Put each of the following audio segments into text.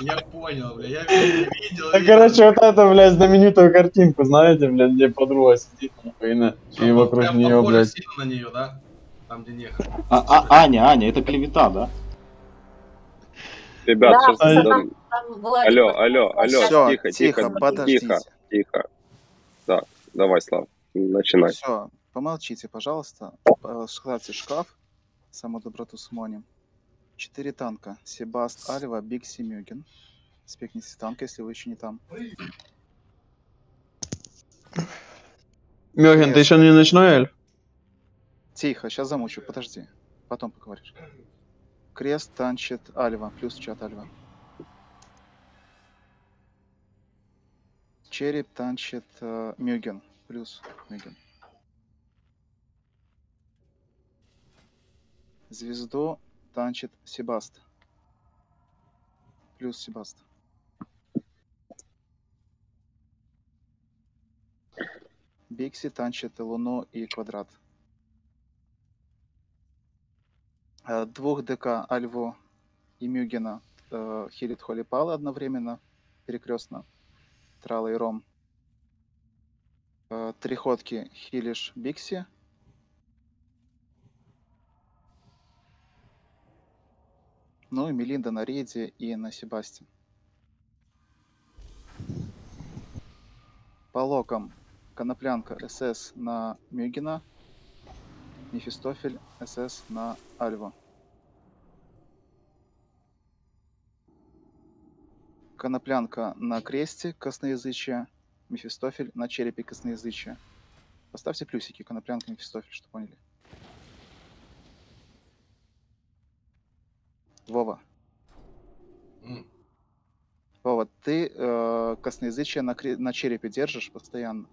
Я понял, бля, я видел. Да, короче, вот это, блядь, знаменитую картинку, знаете, блядь, где подруга сидит, нахуй, и, вокруг нее, блядь. сильно на нее, да? Там, где неха. А, а, Аня, Аня, это клевета, да? Ребят, Да, сейчас... Там, там Владик Алло, просто алло, алло, тихо, тихо, тихо, подождите. тихо, тихо. Да, давай, Слав, начинай. Все, помолчите, пожалуйста. Э, Схватьте шкаф, саму доброту смоним. Четыре танка. Себаст, Альва, Бикси, Мюген. Спекните танка, если вы еще не там. Мёген, ты еще не ночной эльф? Тихо, сейчас замучу, подожди. Потом поговоришь. Крест танчит Альва, плюс чат Альва. Череп танчит э, Мюген, плюс Мюген. Звезду танчит Себаст. Плюс Себаст. Бикси танчит Луну и Квадрат. Э, Двух ДК Альву и Мюгена э, хилит Холипала одновременно, перекрестно. Трала и Ром. Э, Три хилишь Бикси. Ну и Мелинда на рейде и на Себасте. По локам Коноплянка СС на Мюгена, Мефистофель СС на Альва. Коноплянка на кресте косноязычия, Мефистофель на черепе косноязычия. Поставьте плюсики, Коноплянка, Мефистофель, что поняли. Вова. М. Вова, ты э, косноязычие на, на черепе держишь постоянно.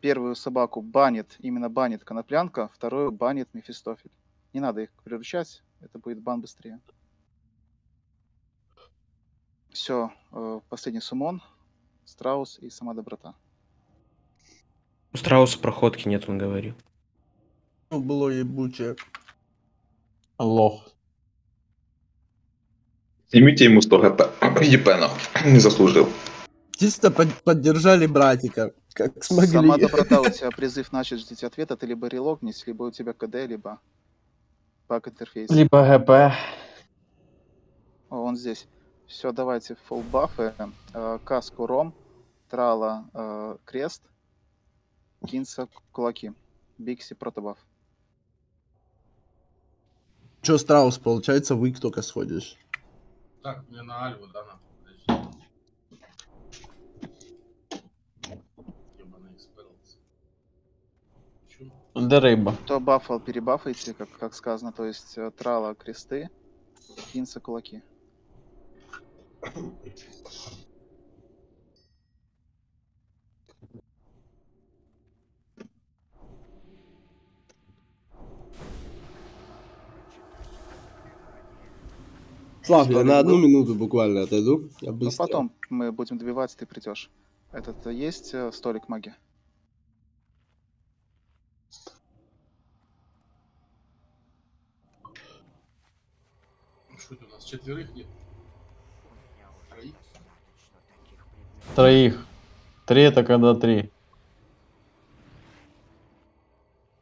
Первую собаку банит, именно банит коноплянка, вторую банит Мефистофель. Не надо их приручать, это будет бан быстрее. Все, последний сумон, страус и сама доброта. У страуса проходки нет, он говорил. Ну, было ебучее. Лох. Снимите ему 100 гп. ЕП нахуй. Не заслужил. Чисто под- поддержали братика, как смогли. Сама доброта, у тебя призыв начать ждите ответа, ты либо релогнись, либо у тебя КД, либо пак интерфейс. Либо ГП. О, он здесь. Все, давайте фулл бафы. Э, каску Ром, Трала э, Крест, Кинса Кулаки, Бикси Протобаф. Че, Страус, получается, вы только сходишь. Так, мне на Альву, да. Чё? Де риба? Кто бафал, перебафайте, как, как сказано, то есть э, Трала Кресты, Кинса Кулаки. Слав, я на одну был? минуту буквально отойду. Я Ну, быстро. потом мы будем добиваться, ты придешь. Этот э, есть э, столик маги? Ну что это у нас, четверых нет? Троих? Троих. Три это когда три.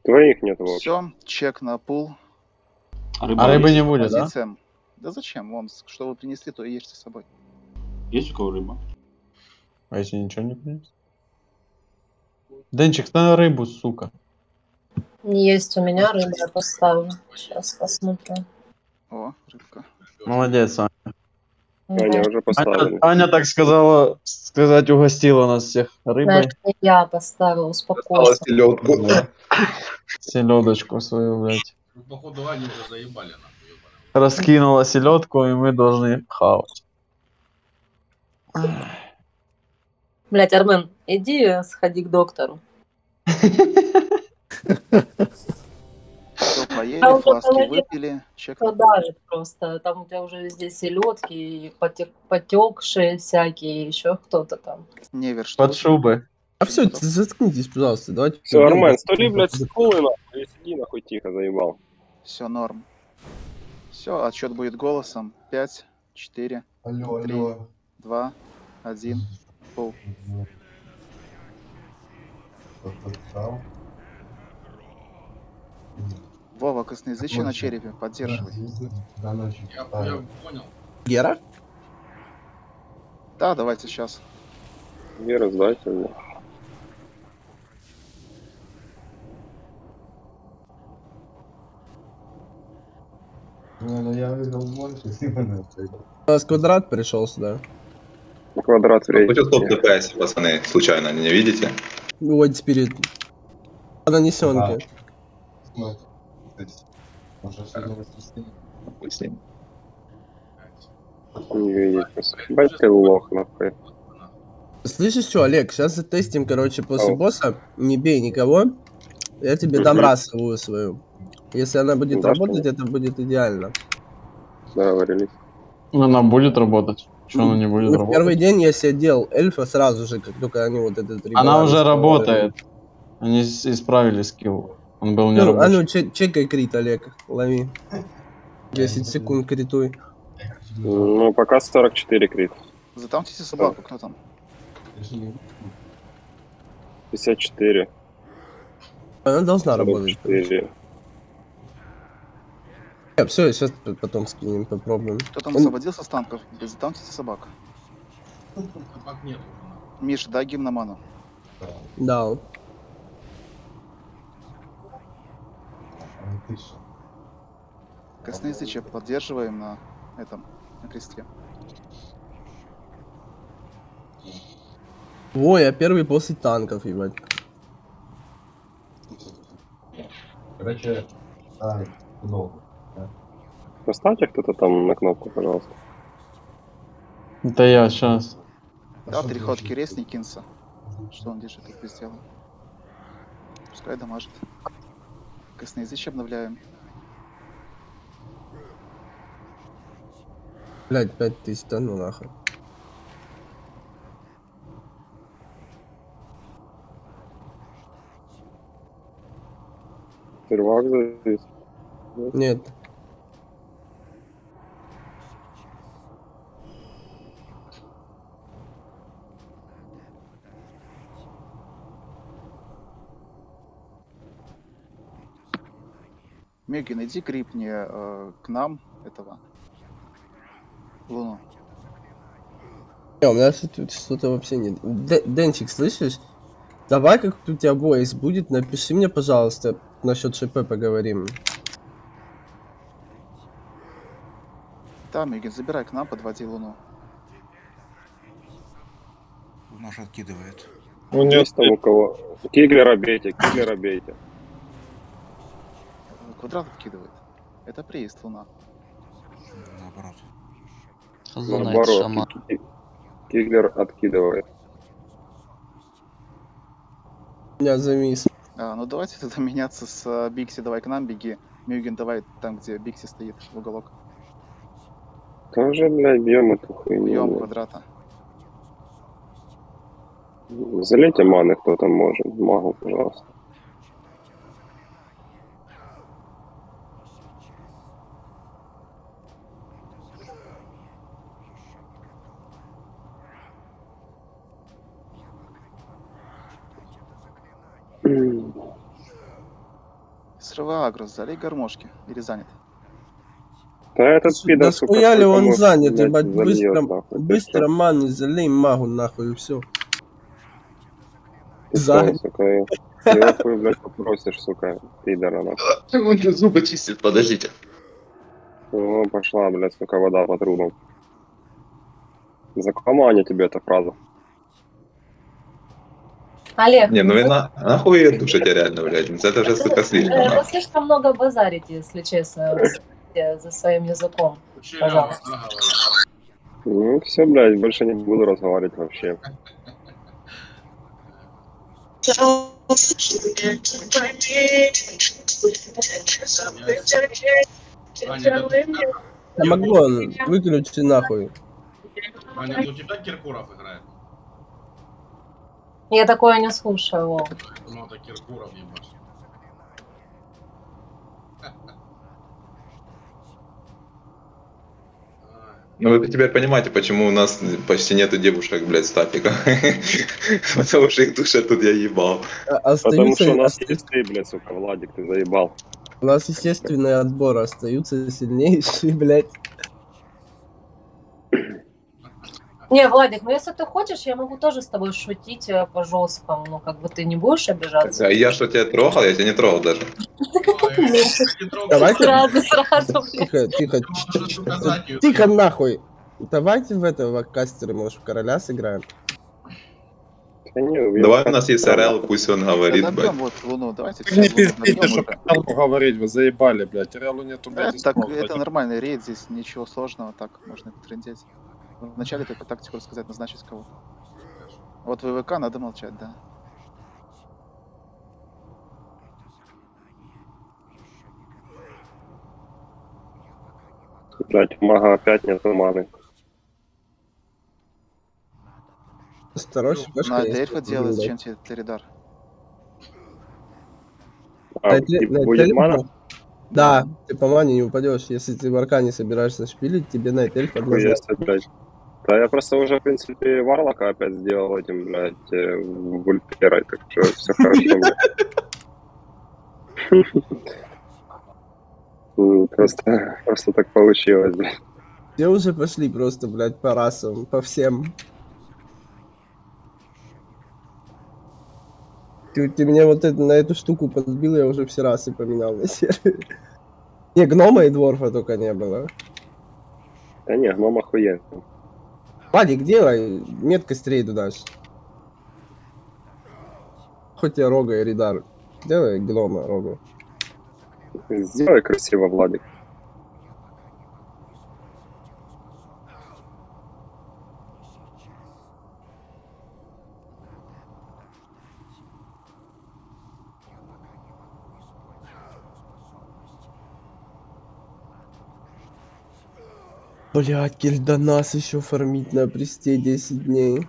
Твоих нет вообще. Все, чек на пул. А рыба А рыбы не будет, да? Позициям. Да зачем? Вон, что вы принесли, то и ешьте с собой. Есть у кого рыба? А если ничего не принес? Денчик, на рыбу, сука. Есть у меня рыба, я поставлю. Сейчас посмотрю. О, рыбка. Молодец, Аня. Аня уже Аня, поставили. Аня так сказала, сказать, угостила нас всех рыбой. Знаешь, я поставила, успокойся. селедку. Селедочку свою, блядь. Ну, походу, Аню уже заебали, ебаный. Раскинула селедку, и мы должны хавать. Блять, Армен, иди сходи к доктору. Все, поели, А фласки выпили. Продажи просто. Там у тебя уже везде селедки, потекшие всякие, еще кто-то там. Невер, что Под шубы. А все, заткнитесь, пожалуйста. Давайте. Все. Армен, столи, блядь, скулы, нахуй, и сиди, нахуй, тихо, заебал. Все, норм. Все, отсчет будет голосом. 5, 4, Алло, Три. 2, 1. Пул. Вова, косноязычие на черепе, поддерживай. Я, я понял. Гера? Да, давайте сейчас. Вера, сдайте мне. У нас квадрат пришел сюда. Квадрат времени. стоп ДПС, пацаны, случайно не видите? Вот спирит. А нанесенки. Не. Бать ты лох, нахуй. Слышишь что, Олег, сейчас затестим, короче, после Ау. босса. Не бей никого. Я тебе дам Мгм. расовую свою. Если она будет Да, работать, это будет идеально. Договорились. Она будет работать. Что она не будет Ну, работать? первый день я себе делал эльфа сразу же, как только они вот этот Она уже работает. Они исправили скилл. Он был не Ну, а ну, чекай крит, Олег, лови. 10 секунд критуй. Ну, пока 44 крит. Затамтите собаку, кто там? 54. Она должна работать. 44. все, сейчас потом скинем, попробуем. Кто там Он- освободился с танков? Затамтите собаку. Собак нет. Миша, дай гимн на ману. Да. Косноязычие поддерживаем на этом, на кресте. Ой, я первый после танков, ебать. Поставьте кто-то там на кнопку, пожалуйста. Это я сейчас. Да, три ходки рез не. Что он держит, так и сделаем. Пускай дамажит. Косноязычие обновляем. Блять, 5000, да ну нахуй. Первак завис. Нет. Меги, найди крипни э, к нам этого. Луну. Не, у меня что-то, что-то вообще нет. Д- Денчик, слышишь? Давай, как у тебя бойс будет, напиши мне, пожалуйста, насчет ШП поговорим. Да, Мегин, забирай к нам, подводи Луну. Наш откидывает. Ну, Есть там у кого. Киглера бейте, Киглера бейте. Квадрат откидывает. Это приезд Луна. Наоборот. Наоборот, Ки- Ки- Киглер откидывает. Я завис. А, ну давайте тогда меняться с э, Бикси, давай к нам беги. Мюген, давай там, где Бикси стоит, в уголок. Тоже, блядь, бьем эту хуйню. Бьем квадрата. Залейте маны, кто там может. Магу, пожалуйста. Срывай агрос, залей гармошки. Или занят. Да этот Да пидор, сука, схуя ли он занят, ебать, быстро, нахуй, быстро маны залей магу нахуй и все. Занят. сука, его хуй, блядь, попросишь, сука, пидора, нахуй. Он же зубы чистит, подождите. Ну, пошла, блядь, сука, вода по трубам. За кому Аня тебе эта фраза? Олег, Не, ну и на, нахуй ее душите реально, блядь. Это уже, сука, слишком. вы слишком много базарите, если честно, за своим языком. Пожалуйста. Ну, все, блядь, больше не буду разговаривать вообще. Магон, выключи нахуй. Аня, у тебя Киркоров играет. Я такое не слушаю, Вов. Ну, это Киркоров ебашь. Ну вы теперь понимаете, почему у нас почти нету девушек, блядь, статика. Потому что их душат тут я ебал. А- Потому Остаются, что у нас есть ты, блядь, сука, Владик, ты заебал. у нас естественный отбор, остаются сильнейшие, блядь. Не, Владик, ну если ты хочешь, я могу тоже с тобой шутить э, по жесткому, ну как бы ты не будешь обижаться. А я что тебя трогал? Я тебя не трогал даже. Давайте. Сразу, сразу. Тихо, тихо, тихо нахуй. Давайте в этого кастеры, может, в короля сыграем. Давай у нас есть Орел, пусть он говорит, блядь. вот Луну, давайте Вы не пиздите, что. Реалу говорить, вы заебали, блядь. Реалу нету, блядь, так, это нормальный рейд, здесь ничего сложного, так можно трендеть. Вначале только тактику рассказать, назначить кого. Вот ВВК надо молчать, да. Блядь, у мага опять нету маны. Осторожно, На пешка есть. эльфа делать, зачем тебе Теридар? А, На и те- на будет мана? Да, ты по мане не упадешь. Если ты в аркане собираешься шпилить, тебе на эльф однозначно. Да я просто уже, в принципе, Варлока опять сделал этим, блядь, э, вульперой, так что все хорошо, блядь. М, Просто, просто так получилось, блядь. Все уже пошли просто, блядь, по расам, по всем. Ты, ты меня вот это, на эту штуку подбил, я уже все расы поменял на сервере. Не, гнома и дворфа только не было. Да не, гном охуенно. Вадик, делай, меткость рейду дашь. Хоть я рога и ридар. Делай гнома рогу. Сделай красиво, Владик. Блять, кельдонас еще фармить на престе 10 дней.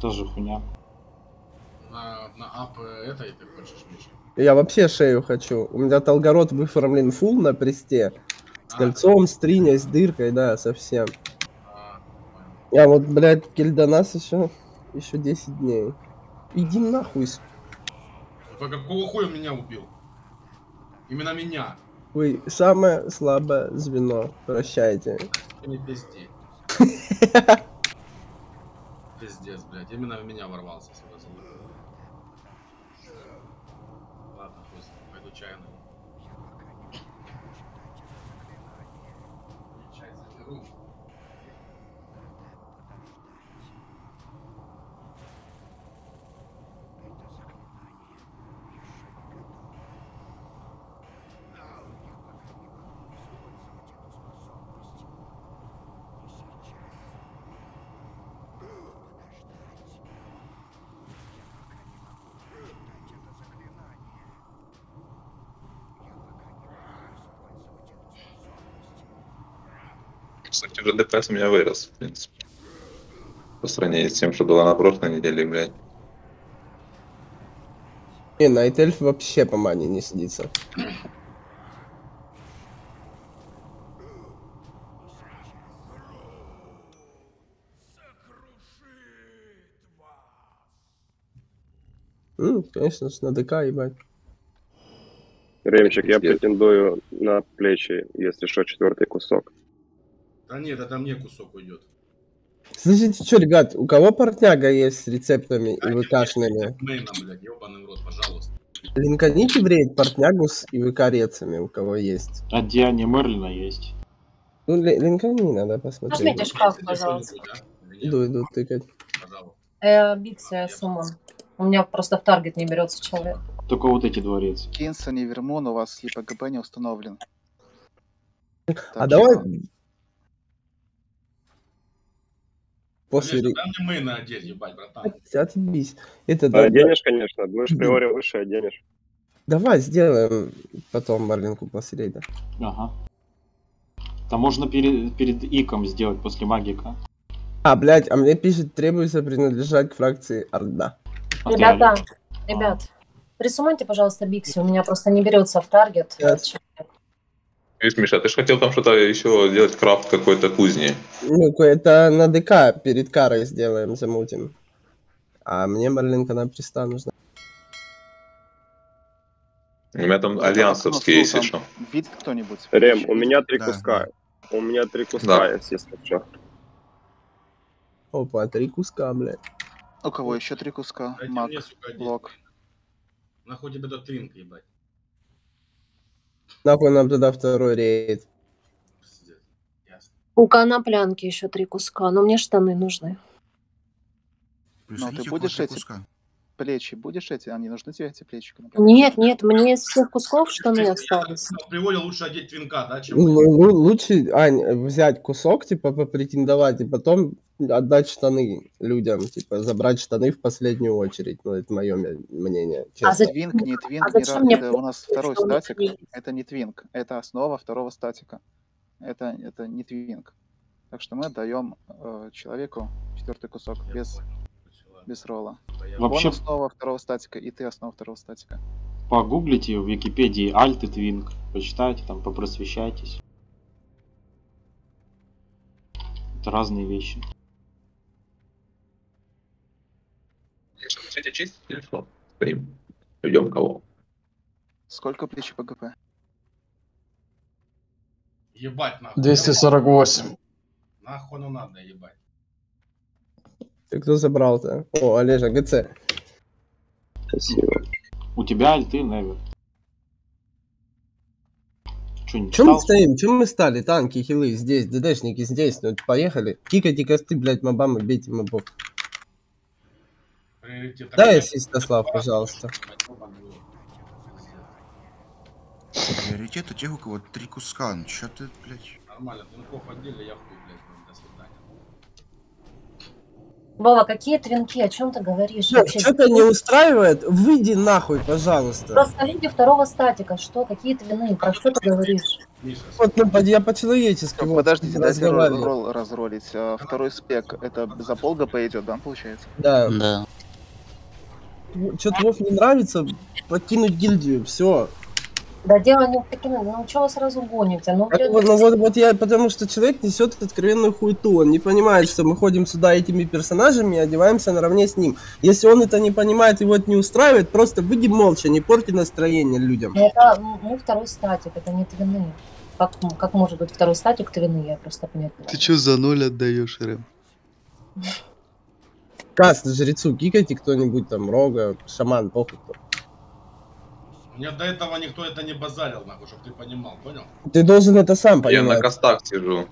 Тоже хуйня. На, на ап этой ты хочешь, Миша? Я вообще шею хочу. У меня Талгород выформлен фул на престе. С А. кольцом, с триня, с дыркой, да, совсем. А. Я вот, блядь, кельдонас еще, еще 10 дней. Иди нахуй, По какого хуя меня убил? Именно меня. Вы самое слабое звено. Прощайте. Ты не пизди. Пиздец, блядь. Именно в меня ворвался залупил. Ладно, ним, пойду чай ДПС у меня вырос, в принципе. По сравнению с тем, что было на прошлой неделе, блядь. Не, Найт Эльф вообще по мане не сидится. М, конечно на ДК ебать. Ремчик, я претендую на плечи, если что, четвертый кусок. Да нет, это мне кусок уйдет. Слушайте, что, ребят, у кого партняга есть с рецептами и ВКшными? Мейна, блядь, ебаный в рот, пожалуйста. Линканите в рейд партнягу с ИВК-рецами, у кого есть. От Диани Мерлина есть. Ну, ли- линкани надо посмотреть. Нажмите шкаф, пожалуйста. а? Иду, иду тыкать. Пожалуйста. Э, Бикси, сумма. У меня просто в таргет не берется человек. Только вот эти два рейца. Кинсон и Вермун у вас ЕПГП не установлен. А Так давай... что- После Конечно, дай мне мейна одеть, ебать, братан. Отъебись. Это Да, да- оденешь, конечно, будешь приори выше, оденешь. Давай сделаем потом Марлинку после рейда. Ага. Там можно перед, перед иком сделать после магика. А, блядь, а мне пишет, требуется принадлежать к фракции Орда. А Ребята, Олег? ребят, присумайте, пожалуйста, Бикси, у меня просто не берется в таргет. Сейчас. Видишь, Миша, ты же хотел там что-то еще делать, крафт какой-то кузни. Ну, это на ДК перед карой сделаем, замутим. А мне Марлинка на приста нужна. У меня там Это альянсовские, окно, если ну, что. Видит кто-нибудь? Рем, у меня три Да, куска. У меня три куска Да. есть, если что. Опа, три куска, блядь. У кого еще три куска? Один. лок. Нахуй тебе этот твинк, ебать. Нахуй нам тогда второй рейд. У коноплянки еще три куска, но мне штаны нужны. Присадите Ну, ты около будешь три эти- куска. Плечи будешь эти? Они нужны тебе, эти плечи? Нет, нет, мне из всех кусков штаны остались. так приводе лучше одеть твинка, да, чем... Ну, лу- лучше, Ань, взять кусок, типа, попретендовать, и потом отдать штаны людям, типа, забрать штаны в последнюю очередь. Ну, это мое мнение, А честно. за- Твинк, не твинк, А не зачем ра- мне это у нас второй что статик. Это не твинк, это основа второго статика. Это, это не твинк. Так что мы отдаем э, человеку четвертый кусок без, понял. Без ролла. Вообще, Он основа второго статика, и ты основа второго статика. погуглите в Википедии Alt и Twink. Почитайте, там попросвещайтесь. Это разные вещи. Хотите чистить что? Стрим. Ждем кого? Сколько плечи ПГП? Ебать, нахуй. 248. Нахуй оно надо, ебать. Ты кто забрал-то? О, Олежа, ГЦ. Спасибо. У тебя альты, Невер. Че, не Чем мы стоим? Чем мы стали? Танки, хилы здесь, ДДшники здесь. Ну, поехали. Кикайте косты, блядь, мобам и бейте мобов. Приоритет. Дай Свистослав, пожалуйста. Приоритет у тех, у кого три куска. Ну чё ты, блядь? Нормально, твинков отдели, я хуй, блядь. Вова, какие твинки? О чем ты говоришь? Вообще? что-то не устраивает? Выйди нахуй, пожалуйста. Расскажите второго статика, что, какие твины, про что ты говоришь? Вот, ну, я по-человечески вот Подождите, дайте разролить. А, Второй спек, это за пол ГП идет, да, получается? Да. Да. Что-то Вов не нравится, покинуть гильдию, все. Да дело не в таким, ну чего вы сразу гоните? Ну, блядь, вот, ну, вот, вот я, потому что человек несет откровенную хуету, он не понимает, что мы ходим сюда этими персонажами и одеваемся наравне с ним. Если он это не понимает, его это не устраивает, просто выйди молча, не порти настроение людям. это мы второй статик, это не твины. Как, как может быть второй статик твины, я просто понять. Ты чё за ноль отдаешь, Рэм? Каст, жрецу, кикайте кто-нибудь там, рога, шаман, похуй кто. Мне до этого никто это не базарил, нахуй, чтобы ты понимал, понял? Ты должен это сам Я на понимать. костах сижу.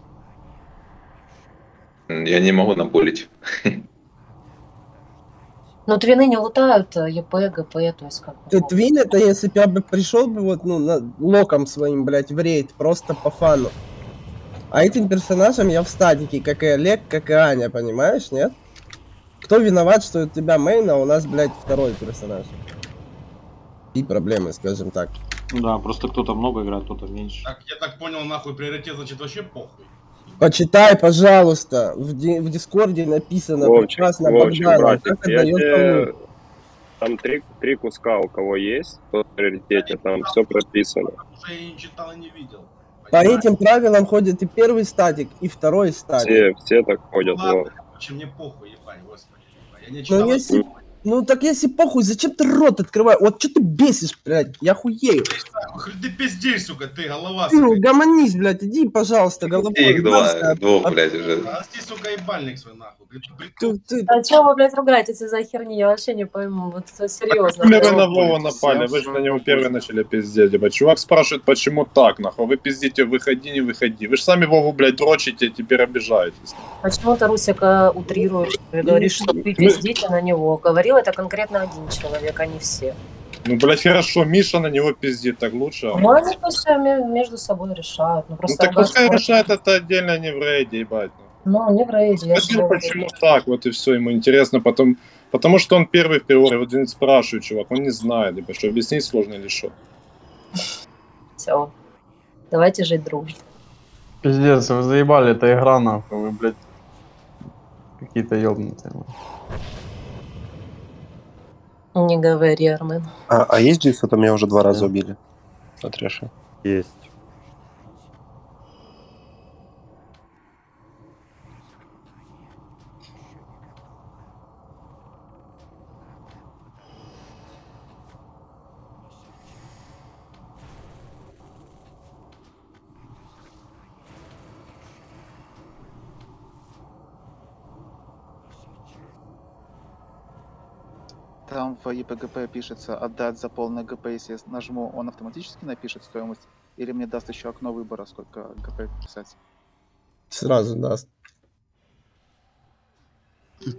Я не могу напулить. Но твины не лутают э, ЕП, ГП, то есть как бы, Ты твин это если бы я бы пришел бы вот, ну, на- локом своим, блядь, в рейд, просто по фану. А этим персонажам я в статике, как и Олег, как и Аня, понимаешь, нет? Кто виноват, что у тебя main, а у нас, блядь, второй персонаж? И проблемы, скажем так. Ну Да, просто кто-то много играет, кто-то меньше. Так, я так понял, нахуй, приоритет, значит, вообще похуй. Почитай, пожалуйста, в, ди- в Дискорде написано Вовчик, прекрасно Вовчик, братик, как я тебе... Там три, три куска у кого есть, то в приоритете, там все прописано. Уже я не читал и не видел. По этим правилам ходит и первый статик, и второй статик. Все, все так ходят, Ладно, вот. мне похуй, ебать, господи. ебать. Я не читал. Ну если... Ну так если похуй, зачем ты рот открываешь? Вот что ты бесишь, блядь? Я хуею. Ты пиздишь, сука, ты, голова, Ты, ну, гомонись, блядь, иди, пожалуйста, головой. Их два, двух, а- блядь, уже. Расти, сука, ебальник свой, нахуй. Ты, ты- А чего вы, блядь, ругаетесь из-за херни? Я вообще не пойму. Вот серьезно. Вы блядь. на Вову напали, вы же на него первые начали пиздеть, ебать. Чувак спрашивает, почему так, нахуй, вы пиздите, выходи, не выходи. Вы же сами Вову, блядь, дрочите, теперь обижаетесь. Почему ты, Русик, э, утрируешь и говоришь, что вы пиздите на него? Говорил это конкретно один человек, а не все. Ну, блядь, хорошо, Миша на него пиздит, так лучше. Ну, они пусть ме- между собой решают. Ну, Ну просто так пускай Господь- решает это отдельно, не в рейде, ебать. Ну, не в рейде. я Спросил, же говорю. почему так, вот и все, ему интересно, потом, потому что он первый в приоре, вот я спрашиваю, чувак, он не знает, ебать, что объяснить сложно или что. Все. Давайте жить дружно. Пиздец, вы заебали, это игра нахуй, вы, блядь, какие-то ёбнутые. Не говори, Армен. А, а есть Джейс, а то меня уже два раза убили. От Рэша. Есть. ЕПГП пишется отдать за полное ГП, если я нажму, он автоматически напишет стоимость, или мне даст еще окно выбора, сколько ГП писать. Сразу даст.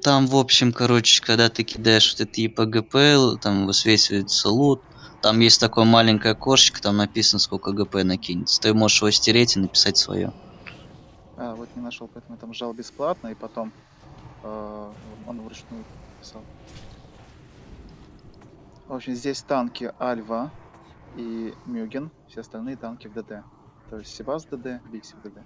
Там, в общем, короче, когда ты кидаешь вот это ИПГП, там высвечивается лут, там есть такое маленькое окошечко, там написано, сколько ГП накинется. Ты можешь его стереть и написать свое. А, вот не нашел, поэтому я там жал бесплатно, и потом э, он вручную писал. В общем, здесь танки Альва и Мюген, все остальные танки в ДД. То есть Себас ДД, Бикси в ДД.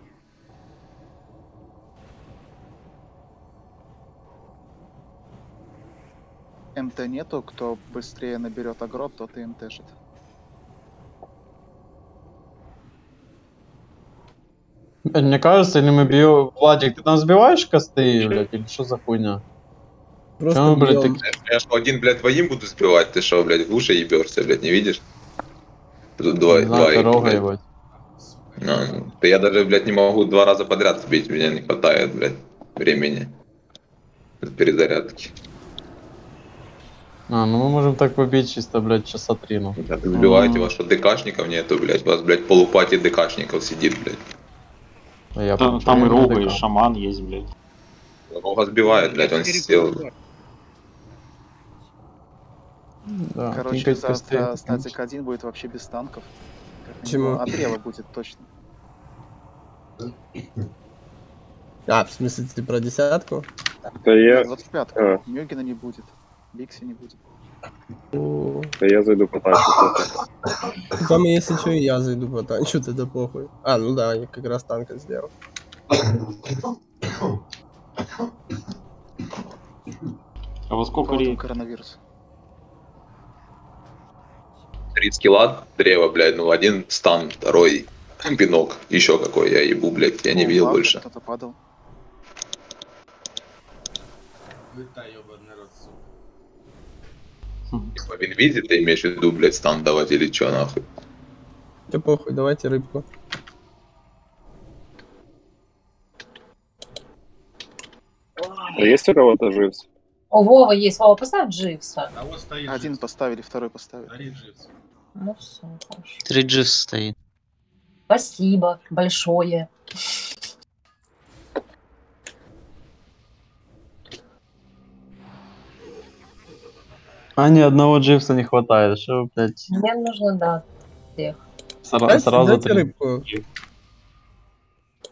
МТ нету, кто быстрее наберет агро, тот и МТшит. Мне кажется, или мы бьем... Владик, ты там сбиваешь косты, блядь, или что за хуйня? Просто Чё мы, блядь, так- Я что, один, блядь, двоим буду сбивать, ты что, блядь, в уши ебешься, блядь, не видишь? Тут два, знаю, два дорога, блядь. ебать. Ну, я даже, блядь, не могу два раза подряд сбить, меня не хватает, блядь, времени. Перезарядки. А, ну мы можем так побить чисто, блядь, часа три, ну. Да, ты сбиваете, у вас что, ДКшников нету, блядь, у вас, блядь, полупати ДКшников сидит, блядь. А я Там, там и Рога, и. Шаман есть, блядь. Много сбивает, блядь, он сел. Да, Короче, завтра статик 1 будет вообще без танков. Почему? минимум, От древа будет точно. А, в смысле, ты про десятку? Да я, 25 А. Мюгена не будет. Бикси не будет. Да я зайду по танку. Там, если что, и я зайду по танчу, тогда похуй. А, ну да, я как раз танка сделал. А во сколько рейд? коронавирус? 30 килат, древо, блядь, ну один стан, второй пинок, еще какой, я ебу, блядь, я не Ну, видел ладно, больше. Кто-то падал. Летай, ёбаный рот, сука. В инвизе ты имеешь в виду, блядь, стан давать или что, нахуй? Да похуй, давайте рыбку. А есть у кого-то живс? У Вова есть. Вова, поставь Дживса. А вот стоит Один поставили, второй поставили. Дари Дживс. Ну все, хорошо. Три дживс стоит. Спасибо большое. А, ни одного джипса не хватает, что, блядь, Мне нужно, да, всех. сра- Дайте, сразу дайте три. рыбку.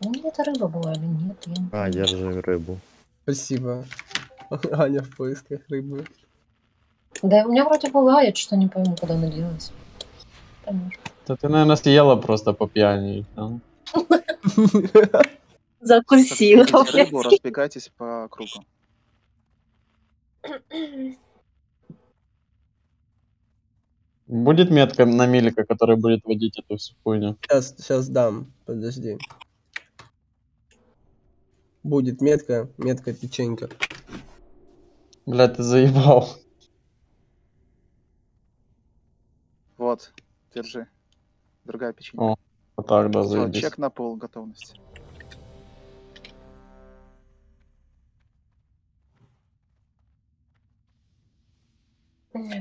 Ну, где-то рыба была или нет? Я... А, держи рыбу. Спасибо. Аня в поисках рыбы. Да у меня вроде была, я что-то не пойму, куда она делась. Конечно. Да ты, наверное, съела просто по пьяни. Закусила, рыбу, разбегайтесь по кругу. Будет метка на милика, который будет водить эту всю хуйню? Сейчас, сейчас дам. Подожди. Будет метка, метка печенька. Блядь, ты заебал. Вот, держи. Другая печенька. О, Вот так, да, заебись. чек на пол, готовность.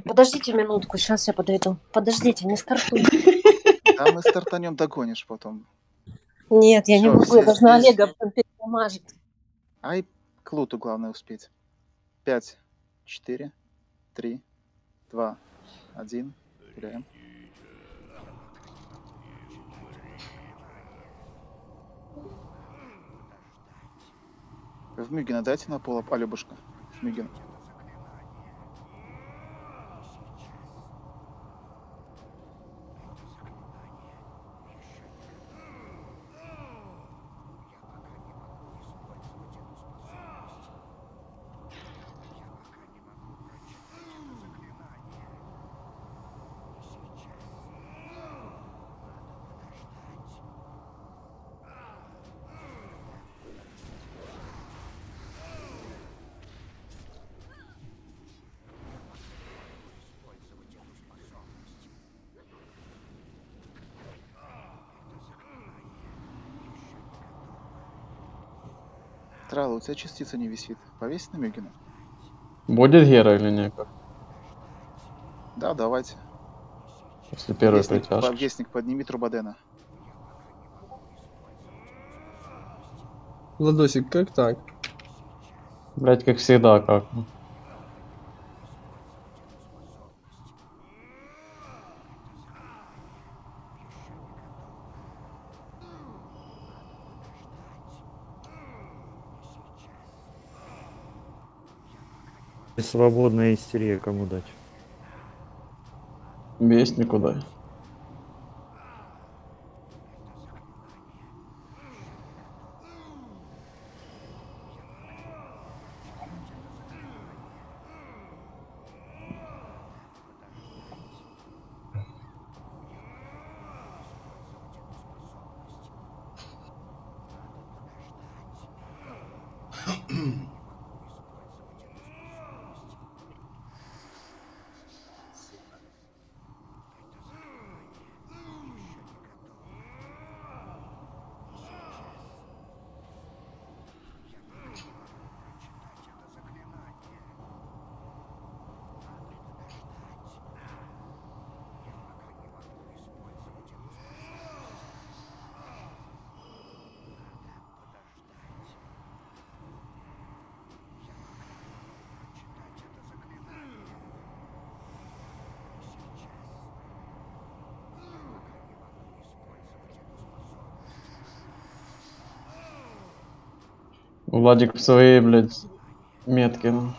Подождите минутку, сейчас я подойду. Подождите, не стартуй. Да, мы стартанем, догонишь потом. Нет, я не Всё, могу, все я должна здесь. Олега перемажет. Ай, к луту главное успеть. Пять, четыре, три, два, один. Теряем. В Мюгина дайте на пол, Алюбушка. Мюгин. Трала, у тебя частица не висит. Повесь на Мюгина. Будет Гера или нет? как? Да, давайте. После первой Вестник, притяжки. по- Вестник, подними Трубадена. Владосик, как так? Блять, как всегда, как. Свободная истерия кому дать? Вестнику дай. Владик в своей, блядь, метке. ну.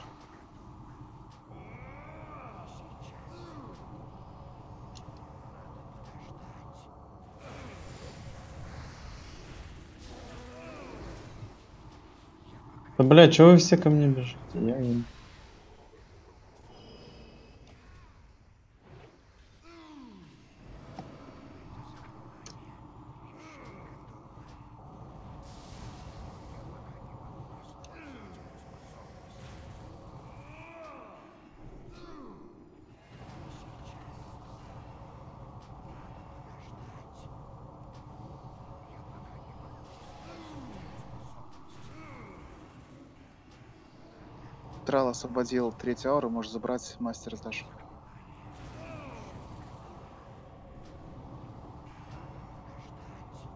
Да, блядь, чего вы все ко мне бежите? Я не... Трал освободил третью ауру, можешь забрать мастер Даш.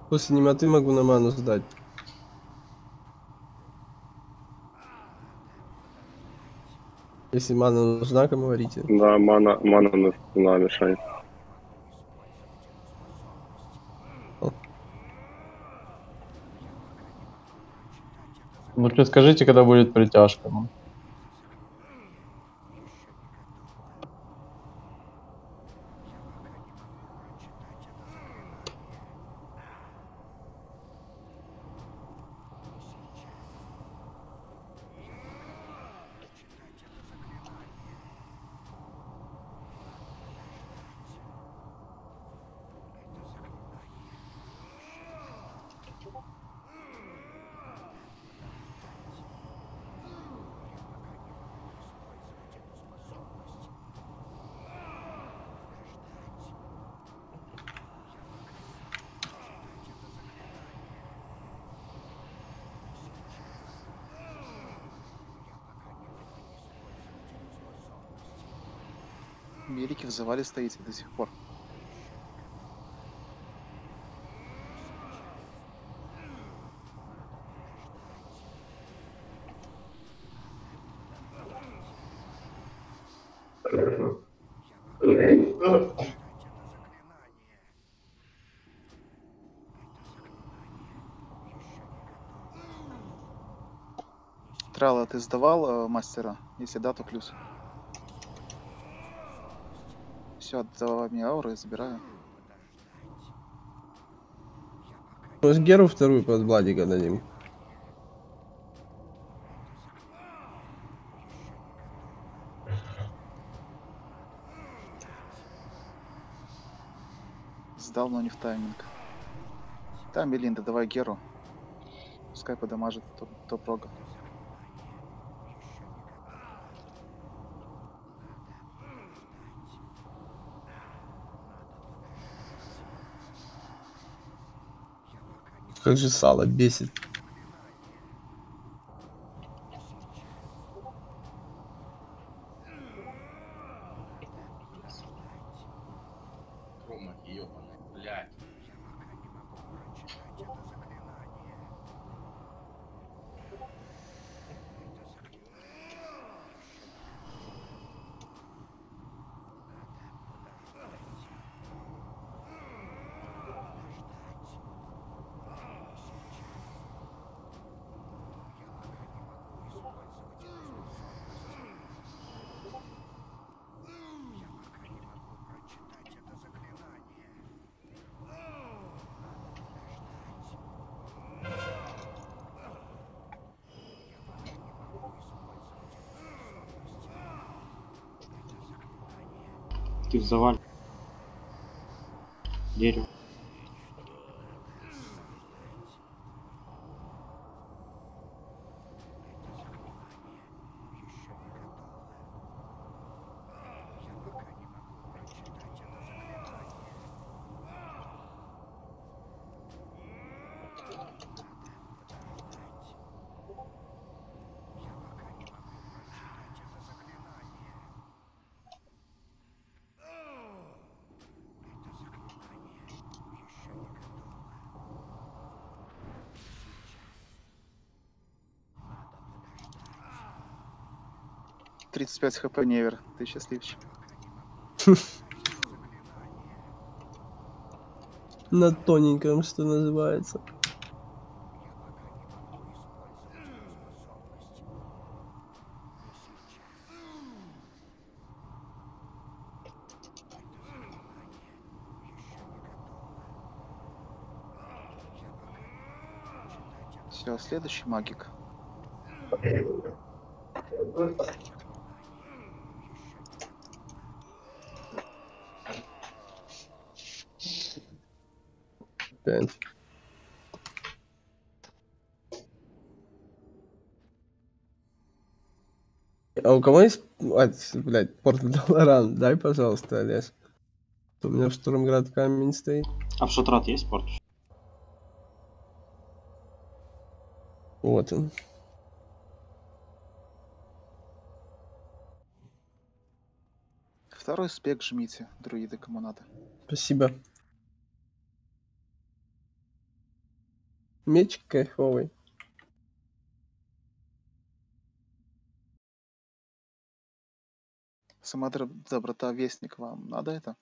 После немоты могу на ману сдать. Если мана нужна, кому говорите. Да, мана, мана нужна, мешай. Лучше скажите, когда будет притяжка. ну. Завале стоите до сих пор. Трала, ты сдавал э, мастера? Если да, то плюс. Все, отдавай мне ауру, я забираю. Может, Геру вторую под Владика дадим? Сдал, но не в тайминг. Там, Белинда, давай Геру. Пускай подамажит топ, топ рога. Как же сало бесит. Ты 35 хп Невер. Ты счастливчик. На тоненьком, что называется. Все, следующий магик. А у кого есть... А, блядь, порт Долоран, дай, пожалуйста, Олеж. У меня в Штурмград камень стоит. А в шатрат есть порт? Вот он. Второй спек жмите, друиды, кому надо. Спасибо. Меч кайфовый. Сама доброта вестник вам надо это?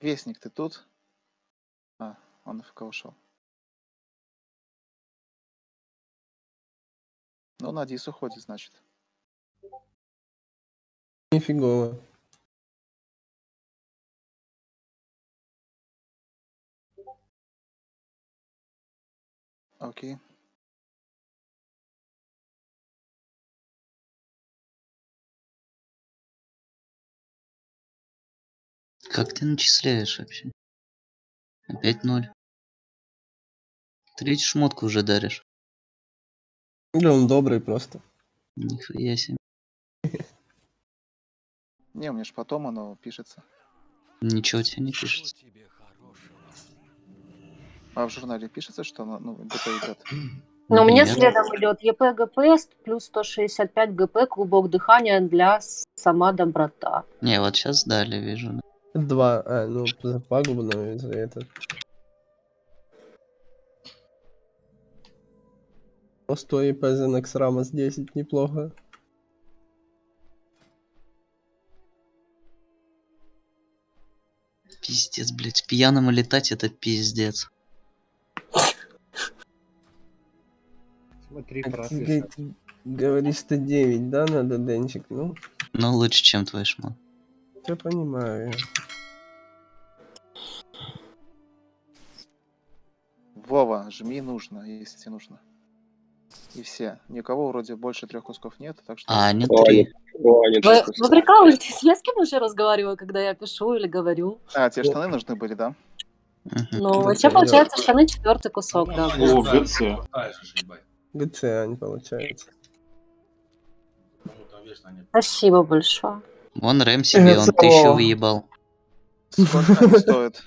Вестник, ты тут? А, он в ушел. Ну, Надис уходит, значит. Нифигово. Окей. Как ты начисляешь вообще? Опять ноль. Третью шмотку уже даришь. Да он добрый просто. Нихуя себе. Не, у меня ж потом оно пишется. Ничего у тебя не пишется. А в журнале пишется, что оно, ну, ГП идет? Но у меня Нет. следом идет ЕП ГП плюс 165 ГП, клубок дыхания для сама доброта. Не, вот сейчас дали, вижу. Два. А, ну, за пагубную, за этот. По 100 ИП за Наксрамос 10 неплохо. Пиздец, блядь. Пьяным летать это пиздец. Смотри, А ты, висят. ты говоришь, что 9, да, надо, Денчик? Ну, Но лучше, чем твой шмот. я понимаю. Жми нужно, если тебе нужно. И все. Никого вроде больше трех кусков нет, так что... А, не три. Вы, вы прикалываетесь? Я с кем вообще разговариваю, когда я пишу или говорю? А, тебе штаны нужны были, да? Ну, вообще получается штаны четвертый кусок, да. О, ГЦ. ГЦ, получается. Там вечно нет. Спасибо большое. Вон Рэм себе, он тысячу выебал. Сколько они стоят?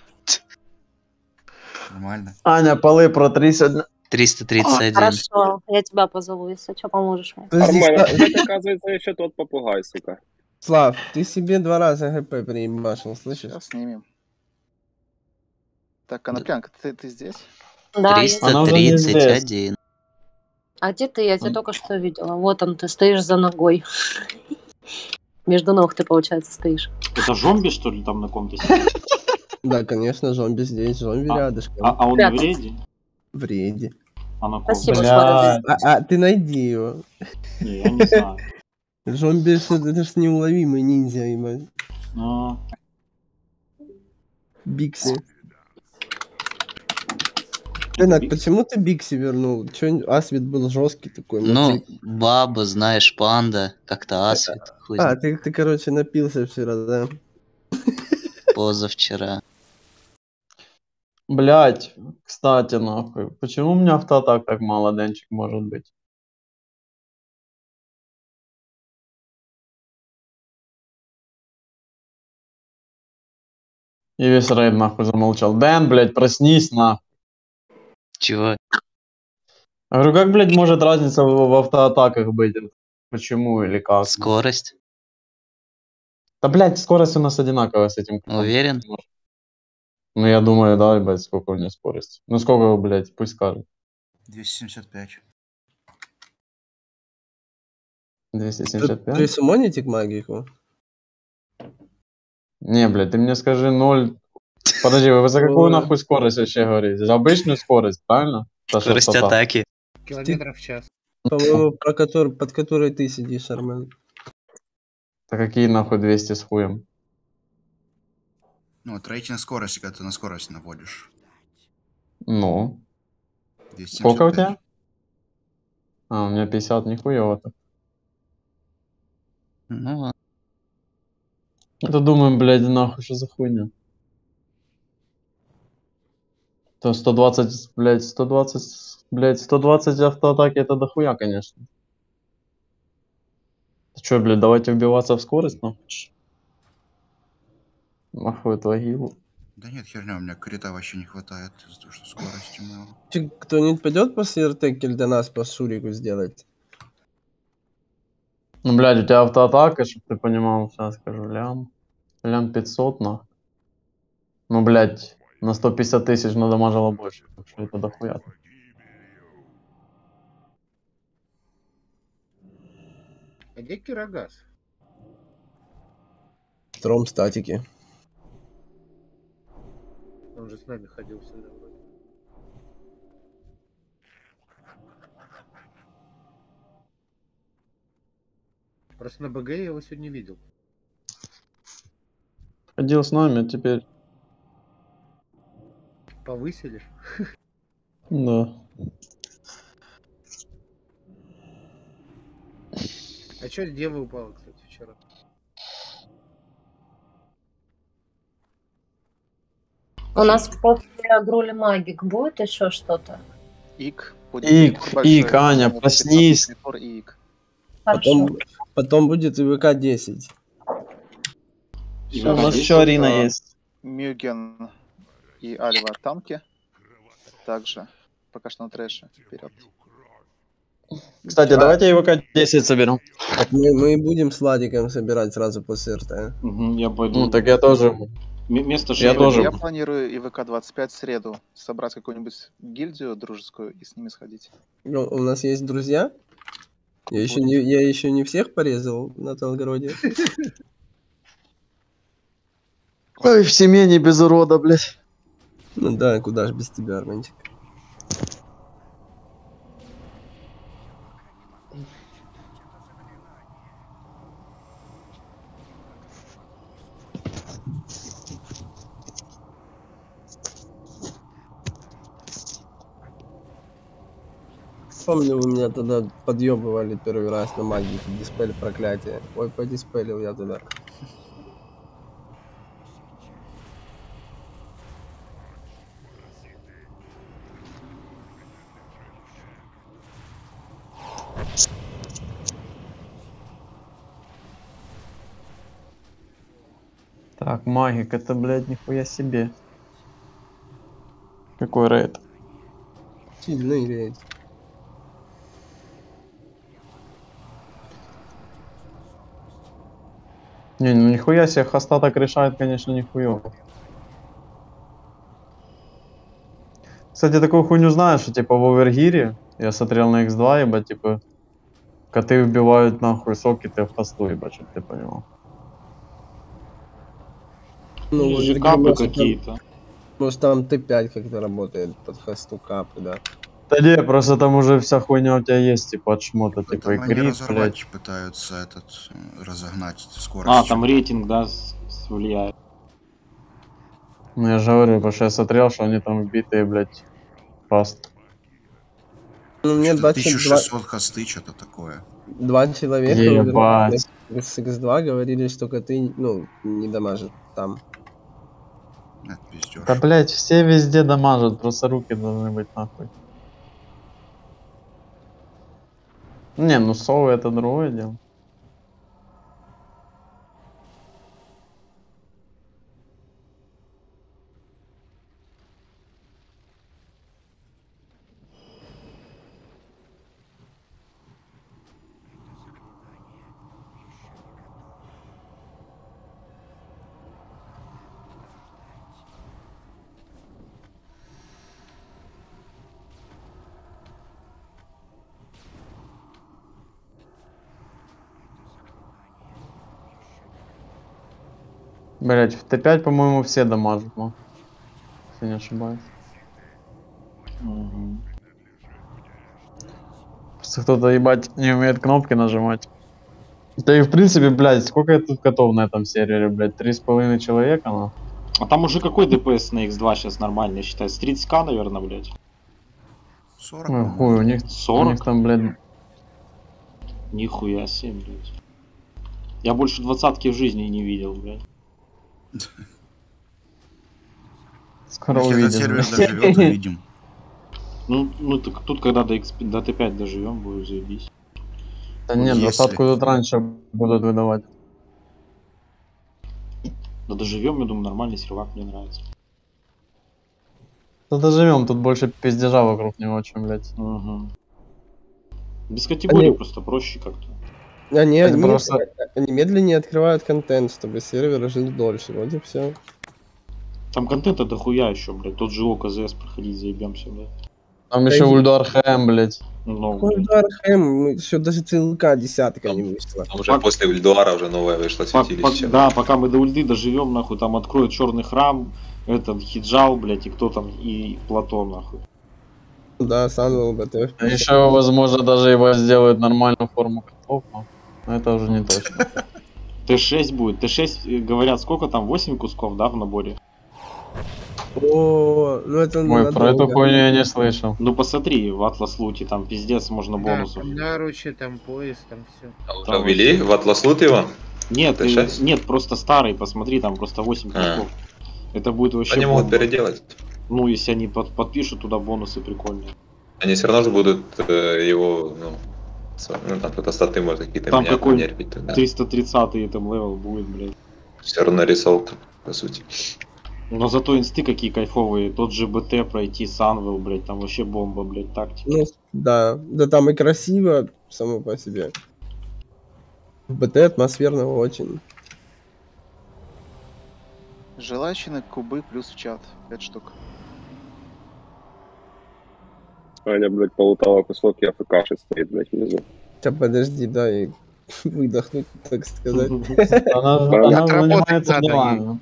Нормально. Аня, полы протрись одна. 331. Хорошо, я тебя позову, если что, поможешь мне. Нормально. Кстати, оказывается, еще тот попугай, сука. Слав, ты себе два раза ГП приебашил, слышишь? Сейчас снимем. Так, Коноплянка, ты, ты здесь? Да, я здесь. Она уже не здесь. 331. А где ты? Я тебя только что видела. Вот он, ты стоишь за ногой. Между ног ты, получается, стоишь. Это зомби, что ли, там на ком-то сидит? Да, конечно, зомби здесь, зомби А- рядышком. А, а он не в рейде? В рейде. А? Спасибо, Бля, а, а ты найди его. Не, я не знаю. Зомби, это, это ж неуловимый ниндзя, ебать. А, Бикси. Ренат, почему ты Бикси вернул? Че, Асвит был жесткий такой. Ну, баба, знаешь, панда, как-то асвит. хуй А, знает, ты, ты, короче, напился вчера, да? позавчера. Блять, кстати, нахуй. Почему у меня автоатак так мало, Денчик, может быть? И весь рейд нахуй замолчал. Дэн, блядь, проснись нахуй. Чего? Я говорю, как, блядь, может разница в, в автоатаках быть? Почему или как? Скорость? Да, блядь, скорость у нас одинаковая с этим. Уверен? Ну, я думаю, да, ебать, сколько у меня скорость. Ну, сколько, блядь, пусть скажет. 275. 275? Ты сумоните к магику? Не, блядь, ты мне скажи 0... Подожди, вы за какую нахуй скорость вообще говорите? За обычную скорость, правильно? За Скорость шестота. атаки. Километров в час. По-моему, про который, под которой ты сидишь, Армен. Да какие нахуй 200 с хуем? Ну, вот рейтинг скорости, когда ты на скорость наводишь. Ну, 275. сколько у тебя? А, у меня 50, нихуево так. Ну ладно. Это думаем, блядь, нахуй, что за хуйня? То 120, блядь, 120, блядь, 120 автоатаки это дохуя, конечно. Ты чё, блядь, давайте вбиваться в скорость, нахуй? Нахуй агилу. Да нет, херня, у меня крита вообще не хватает из-за того, что скорости мало. Че, Кто-нибудь пойдет после РТ до нас по Шурику сделать? Ну, блядь, у тебя автоатака, чтобы ты понимал, сейчас скажу, лям. Лям 500, нахуй. Ну, блядь, на 150 тысяч надамажило больше. Так что это дохуя. А где Кирогаз? Тром статики. Он же с нами ходил всегда вроде. Просто на БГ я его сегодня видел. Ходил с нами, а теперь... Повысили. Да. А чё дева упала, кстати, вчера? У нас после агрули магик будет еще что-то? Ик. Ик, Ик, Аня, проснись. И ик. Потом, потом будет ИВК 10. У нас еще Арина А, есть. Мюген и Альва танки. Также. Пока что на трэше. Вперед. Кстати, давайте ИВК 10 соберем. Так мы, мы и будем с Ладиком собирать сразу после РТ. Мгм, я пойду. Ну, так я тоже. Место Я Шерри- тоже. Я планирую ИВК 25 в среду. Собрать какую-нибудь гильдию дружескую и с ними сходить. Ну, У нас есть друзья? Я еще не, я еще не всех порезал на Талгороде. Ой, в семье не без урода, блядь. Ну да, куда ж без тебя, Арменчик. Помню, вы меня тогда подъебывали первый раз на магии, диспель проклятие. Ой, подиспелил я тогда. Так, магик, это, блядь, нихуя себе. Какой рейд? Сильный рейд. Не, ну нихуя себе, хоста так решает, конечно, нихуево. Кстати, такую хуйню знаешь, что типа в Овергире, я смотрел на X2, ебать, типа, коты вбивают нахуй сокеты в хосту, ебать, чтоб ты понимал. Ну, вот капы какие-то. Может там Т5 как-то работает под хосту капы, да. Да не, просто там уже вся хуйня у тебя есть, типа от шмота, типа и крит, разорвать блядь. пытаются этот, э, разогнать скорость. А, там рейтинг, да, влияет. Ну я же говорю, потому что я смотрел, что они там вбитые, блядь, фаст. Ну, мне Что-то 22 1600 хосты, что-то такое. два человека Ебать. с X2 говорили, что коты, ну, не дамажат там. Это пиздёж. Да, блядь, все везде дамажат, просто руки должны быть нахуй. Не, ну совы это другое дело. Блять, в Т5, по-моему, все дамажат, ну. Если не ошибаюсь. Просто кто-то, ебать, не умеет кнопки нажимать. Да и в принципе, блядь, сколько тут котов на этом сервере, блядь? Три с половиной человека, ну. А там уже какой ДПС на X2 сейчас нормальный, я считаю? С 30к, наверное, блядь. 40, Ой, хуй, у них, у 40? них там, блядь, Нихуя себе, блядь. Я больше двадцатки в жизни не видел, блядь. Скоро Если увидишь. сервер доживет, увидим. Ну, ну так тут когда до, XP, до Т5 доживем, будет заебись. Да нет, Если- двадцатку тут раньше будут выдавать. Да доживем, я думаю, нормальный сервак мне нравится. Да доживем, тут больше пиздежа вокруг него, чем, блядь. Угу. Без категории Они- просто проще как-то. Они, Это они, просто- они медленнее открывают контент, чтобы сервер жил дольше. Вот и все. Там контента дохуя еще, блядь. Тот же ОКЗС проходить заебемся, блядь. Там Да еще Ульдар Хэм, блядь. Ну, удар Хэм, еще даже ЦЛК десятка не вышла. Там уже после Ульдуара уже новая вышла, По- святилище. да, пока мы до ульды доживем, нахуй, там откроют черный храм, этот хиджал, блядь, и кто там, и Платон, нахуй. Да, Sunwell БТФ. Еще, возможно, даже его сделают нормальную форму котов, но это уже не точно. Т6 будет. Т6, э, говорят, сколько там? 8 кусков, да, в наборе? О, ну это Ой, про эту надолго. хуйню я не слышал. Ну посмотри, в Атлас Луте там пиздец можно Да, бонусов. там наручи, там пояс, там все. А Там ввели в Atlas Loot его? Нет, э, Т6? нет, просто старый, посмотри, там просто 8 А. кусков. Это будет вообще Они могут бомба. переделать. Ну, если они под- подпишут туда бонусы прикольные. Они все равно же будут э, его, ну, ну там кто-то статы может какие-то Там менять, какой нерфить тогда. 330 там level будет, блядь. Все равно рисовка, по сути. Но зато инсты какие кайфовые. Тот же БТ пройти, Sunwell, блядь, там вообще бомба, блядь, тактика. Ну, да. Да там и красиво само по себе. В БТ атмосферно очень. Желающие на кубы плюс в чат. 5 штук. Аня, блядь, полутала кусок и АФКшит стоит, блядь, внизу. Да подожди, да, и выдохнуть, так сказать. Она, она занимается делами.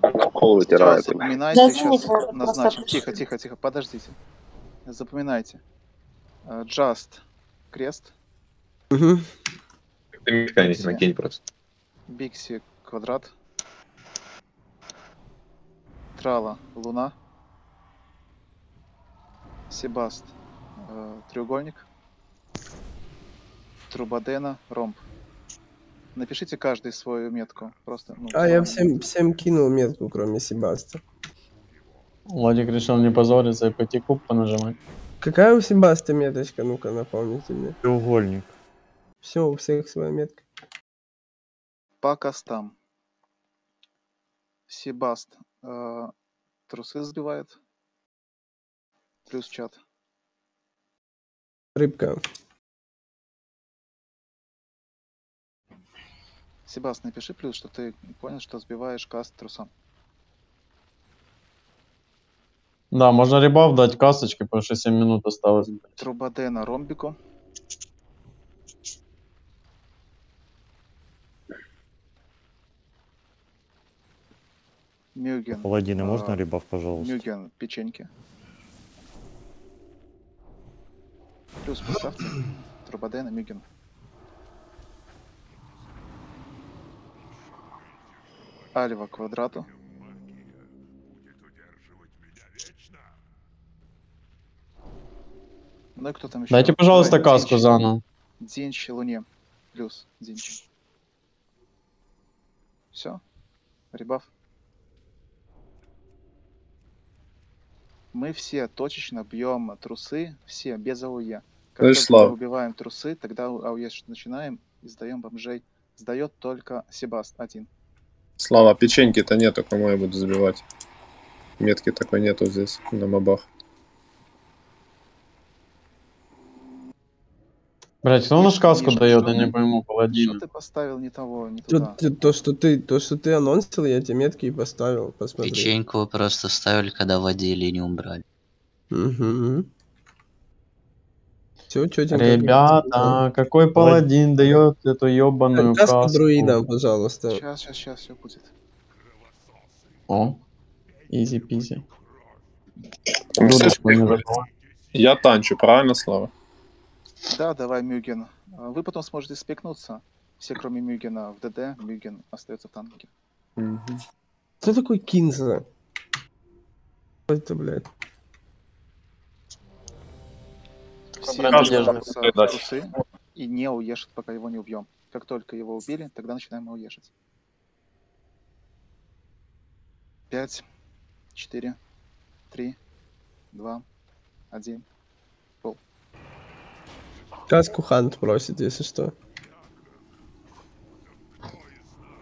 Она пол вытирает. запоминайте, сейчас назначим. Тихо, тихо, тихо, подождите. Запоминайте. Э, Just крест, Мгм. Ты не накинь просто. Бикси квадрат, Трала луна, Себаст э, треугольник, Трубадена ромб. Напишите каждый свою метку. Просто. ну, А, я всем, всем кинул метку, кроме Себаста. Владик решил не позориться и пойти куб понажимать. Какая у Себаста меточка? Ну-ка, напомните мне. Треугольник. Все, у всех своя метка. По костам. Себаст э, трусы сбивает. Плюс чат. Рыбка. Себаст, напиши плюс, что ты понял, что сбиваешь каст трусам. Да, можно ребаф дать касочки, потому что 7 минут осталось. блядь. Трубадена ромбику. Мюген. Паладины, можно а, ребаф, пожалуйста? Мюген, печеньки. Плюс поставьте. Трубадена, Мюген. Альва квадрату. Ну и кто там еще? Дайте, пожалуйста, Давай, каску Дзинчи. заново. Дзинчи Луне. Плюс Дзинчи. Все. Ребаф. Мы все точечно бьем трусы, все, без АУЕ. Как только Слав. мы убиваем трусы, тогда АУЕ начинаем и сдаем бомжей. Сдает только Себаст один. Слава, печеньки-то нету, кому я буду забивать? Метки такой нету здесь, на мобах. Блять, кто наш каску дает, я не пойму, паладин. Что ты поставил не того, не То, туда? ты- то, что ты, то, что ты анонсил, я тебе метки и поставил, посмотри. Печеньку вы просто ставили, когда водили и не убрали. Угу. Все, четенько. Ребята, какой паладин дает эту ебаную Каску каску? друидам, пожалуйста. Сейчас, сейчас, сейчас, все будет. О, изи пизи. Там все Дудочку не спекают. забывай. Я танчу, правильно, Слава? Да, давай, Мюген. А Вы потом сможете спекнуться. Все, кроме Мюгена, в ДД. Мюген остается в танке. Кто такой Кинза? Что это, блядь? Все держатся в трусы и не уешат, пока его не убьем. Как только его убили, тогда начинаем его уешать. Пять, четыре, три, два, один. Пол. Каску Хант просит, если что.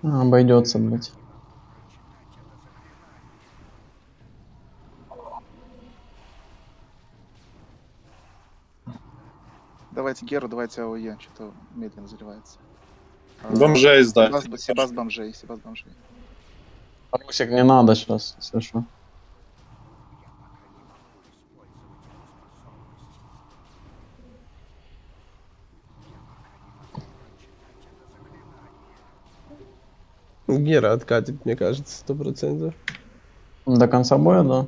Обойдется, блять. Давайте Геру, давайте АОЕ. Что-то медленно заливается. А, Бомжей сдать. Себас, Себас бомжей, Себас бомжей. Русик, не надо сейчас, если Гера откатит, мне кажется, сто процентов. До конца боя, да.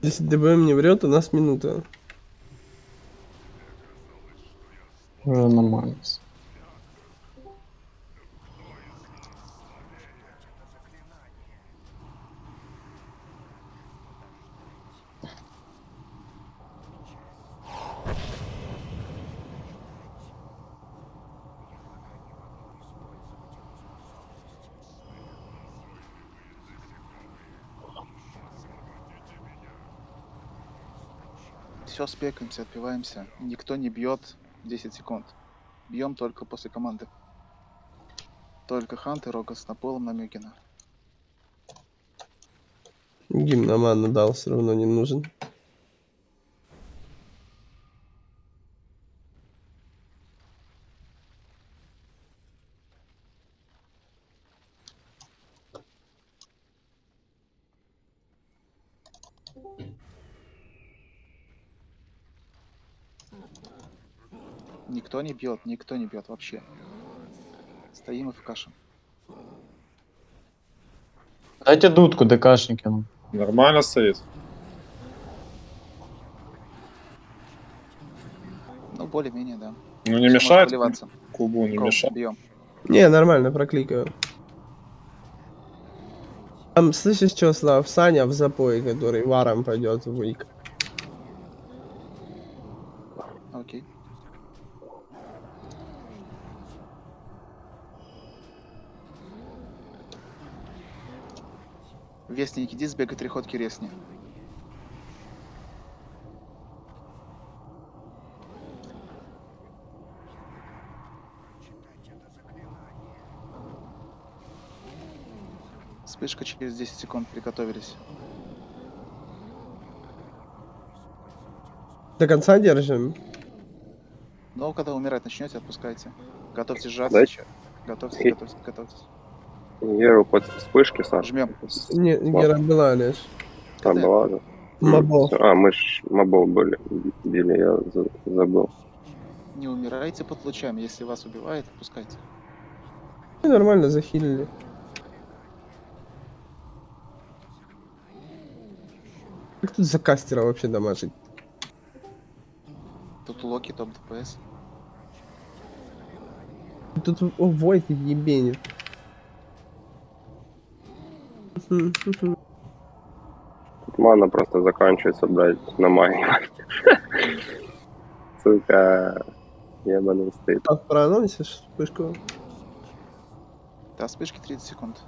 Если ДБМ не врет, у нас минута. Уже нормально. Все, спекаемся, отпиваемся. Никто не бьет 10 секунд. Бьем только после команды. Только Хант и Рогас на полом на Мюгина. Гимноман дал, все равно не нужен. Никто не бьет, никто не бьет вообще. Стоим и в каше. Дайте дудку ДКшники. ну. Нормально стоит. Ну, более-менее, да. Ну не Всё, мешает кубу, не Кол, мешает. Бьем. Не, нормально, прокликаю. Там, слышишь, что, Слав, Саня в запое, который варом пойдет в Уик. Окей. Вестник, иди сбегай три ходки резни. Вспышка через 10 секунд, приготовились. До конца держим. Но когда умирать начнете, отпускайте. Готовьтесь сжаться. Готовьтесь, готовьтесь, готовьтесь. Геру под вспышки, Саш. Жмем. Не, Гера была лишь. Там была, да? Мобов. А, мы ж мобов были, били, я за- забыл. Не умирайте под лучами. Если вас убивает, пускайте. Ну, Нормально захилили. Как тут за кастера вообще дамажить? Тут Локи, топ ДПС. Тут о, Войт ебенит. Мана просто заканчивается, блядь, на магии. Сука, ебаный стыд. А проанонсишь вспышку? Да, вспышки 30 секунд.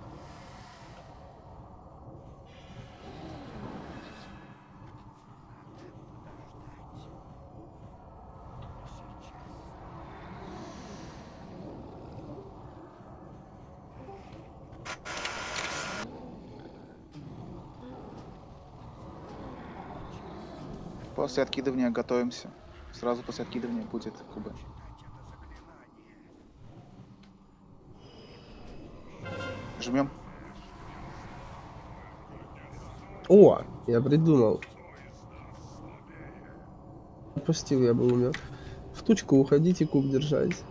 После откидывания готовимся. Сразу после откидывания будет кубы. Жмем. О, я придумал. Опустил, я бы умер. В тучку уходите, куб держать.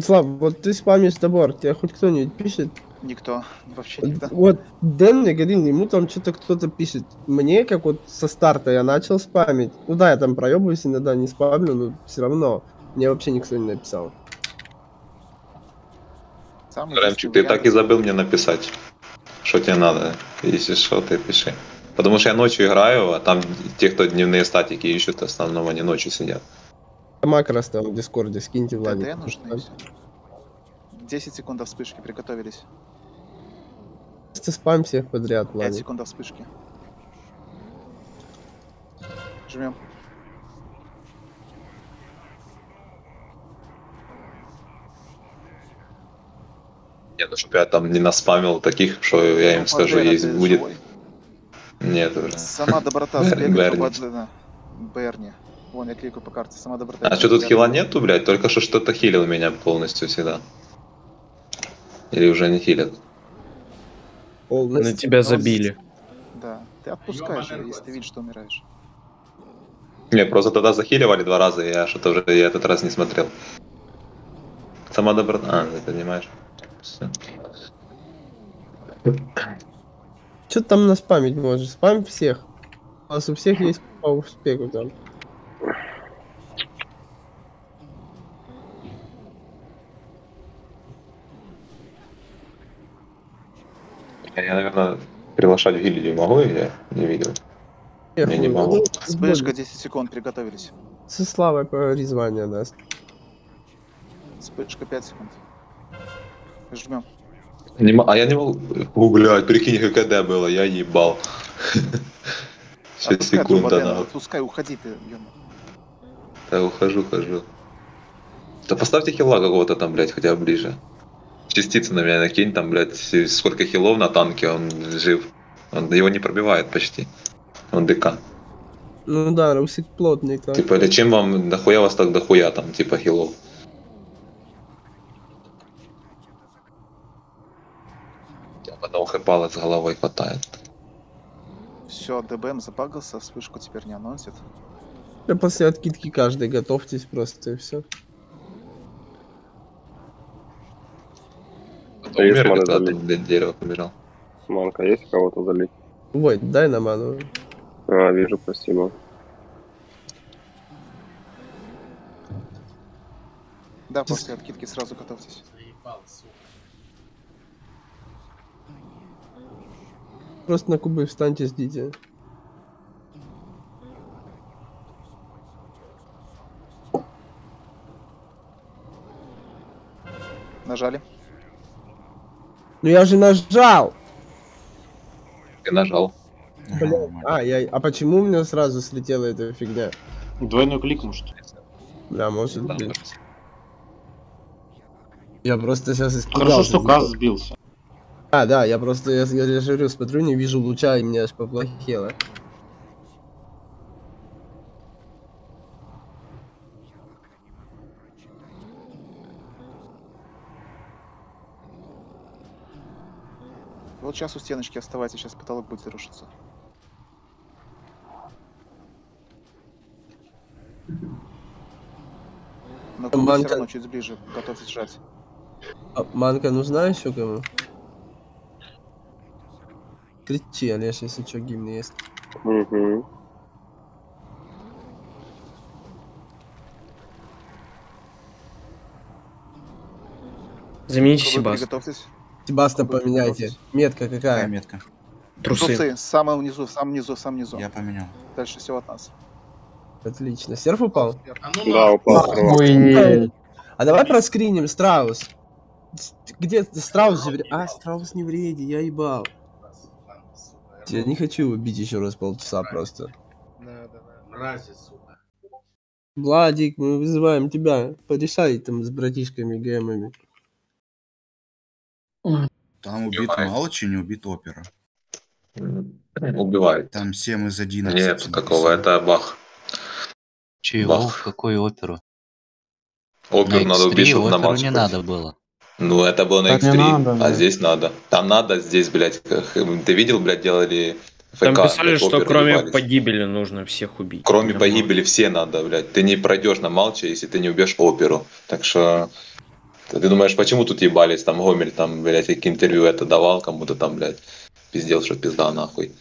Слав, вот ты спамишь добор, тебя хоть кто-нибудь пишет? Никто. Вообще никто. Вот Дэн мне говорил, ему там что-то кто-то пишет. Мне, как вот со старта я начал спамить. Ну да, я там проебываюсь иногда, не спамлю, но все равно. Мне вообще никто не написал. Самый Ремчик, ты так и забыл мне написать, что тебе надо. Если что, ты пиши. Потому что я ночью играю, а там те, кто дневные статики ищут, в основном они ночью сидят. Макрос там в Дискорде, скиньте Владик. ТТ нужны и всё. 10 секунд до вспышки, приготовились. Просто спам всех подряд, 5 Владик. секунд до вспышки. Жмем. Нет, ну чтоб я там не наспамил таких, что я им скажу, есть будет. живой? Нет уже. Сама доброта сбегай Берни. Берни. Вон, я кликаю по карте. Сама доброта. А что тут хила нету, блядь? Только что что-то хилил меня полностью всегда. Или уже не хилят? На тебя забили. Да. Ты отпускаешь, её, если ты видишь, что умираешь. Не, просто тогда захиливали два раза, я что-то уже я этот раз не смотрел. Сама доброта. А, ты понимаешь. Всё. Что ты там наспамить можешь? Спам всех. У вас у всех есть по успеху там. Я, наверное, приглашать в гильдию могу, или я не видел. Я не могу. Вспышка 10 секунд, приготовились. Со Славой призвание даст. Вспышка 5 секунд. Жмем. Не а я не могу. Блядь, прикинь, ККД было, я ебал. 6 Отпускай секунд, да. Отпускай, уходи ты, ё-моё. Да ухожу, хожу. Да поставьте хила какого-то там, блядь, хотя бы ближе. Частицы на меня накинь, там, блядь, с- сколько хилов на танке, он жив. Он его не пробивает почти. Он ДК. Ну да, Русик плотный там. Типа, или чем вам дохуя вас так дохуя там, типа, хилов? На ухо палец головой хватает. Все, ДБМ забагался, вспышку теперь не анонсит. Да после откидки каждый готовьтесь просто и все. Кто есть умер, залить? блядь, дерево побежал. Манка есть кого-то залить? Ой, дай на ману. А, вижу, спасибо. Да, после откидки сразу готовьтесь. Просто на кубы встаньте, ждите. Нажали. Ну я же нажал! Ты нажал. Блядь. А, я... а почему у меня сразу слетела эта фигня? Двойной клик, может. Бля, может быть. Я просто сейчас испугался. Хорошо, что газ сбился. А, да, я просто, я, я, я же говорю, смотрю, не вижу луча, и мне аж поплохело. Вот сейчас у стеночки оставайся, сейчас потолок будет рушиться. Но все Манка- равно чуть ближе, готовьтесь сжать. А манка нужна еще кому? Кричи, Олеж, если что, гимн есть. Угу. Замените Сибас. Приготовьтесь. Себаста поменяйте. Метка какая? Какая метка? Трусы. Трусы, самое внизу, в самом низу, в самом низу. Я поменял. Дальше все от нас. Отлично. Серф упал? А ну Да, упал. Охуеть. А давай проскриним Страус. Где Страус же в А, Страус не в рейде, я ебал. Я не хочу убить еще раз полчаса просто. Да, да, да. Мрази, сука. Владик, мы вызываем тебя. Порешай там с братишками ГМами. Там убит Убивает. Малыч и не убит Опера. Убивает. Там 7 из 11. Нет, написано. такого, это бах. Чего? Бах. Какой оперу? Опер на надо убить, X3 чтобы на матч не надо было. Ну, это было на Так не X3, надо, а да. здесь надо. Там надо, здесь, блядь, как- ты видел, блядь, делали ФК, Там писали, блядь, что кроме ебались. погибели нужно всех убить. Кроме погибели все надо, блядь. Ты не пройдешь на Малча, если ты не убьешь оперу. Так что... Ты думаешь, почему тут ебались? Там Гомель, там, блядь, какие интервью это давал кому-то там, блядь, пиздел, что пизда нахуй.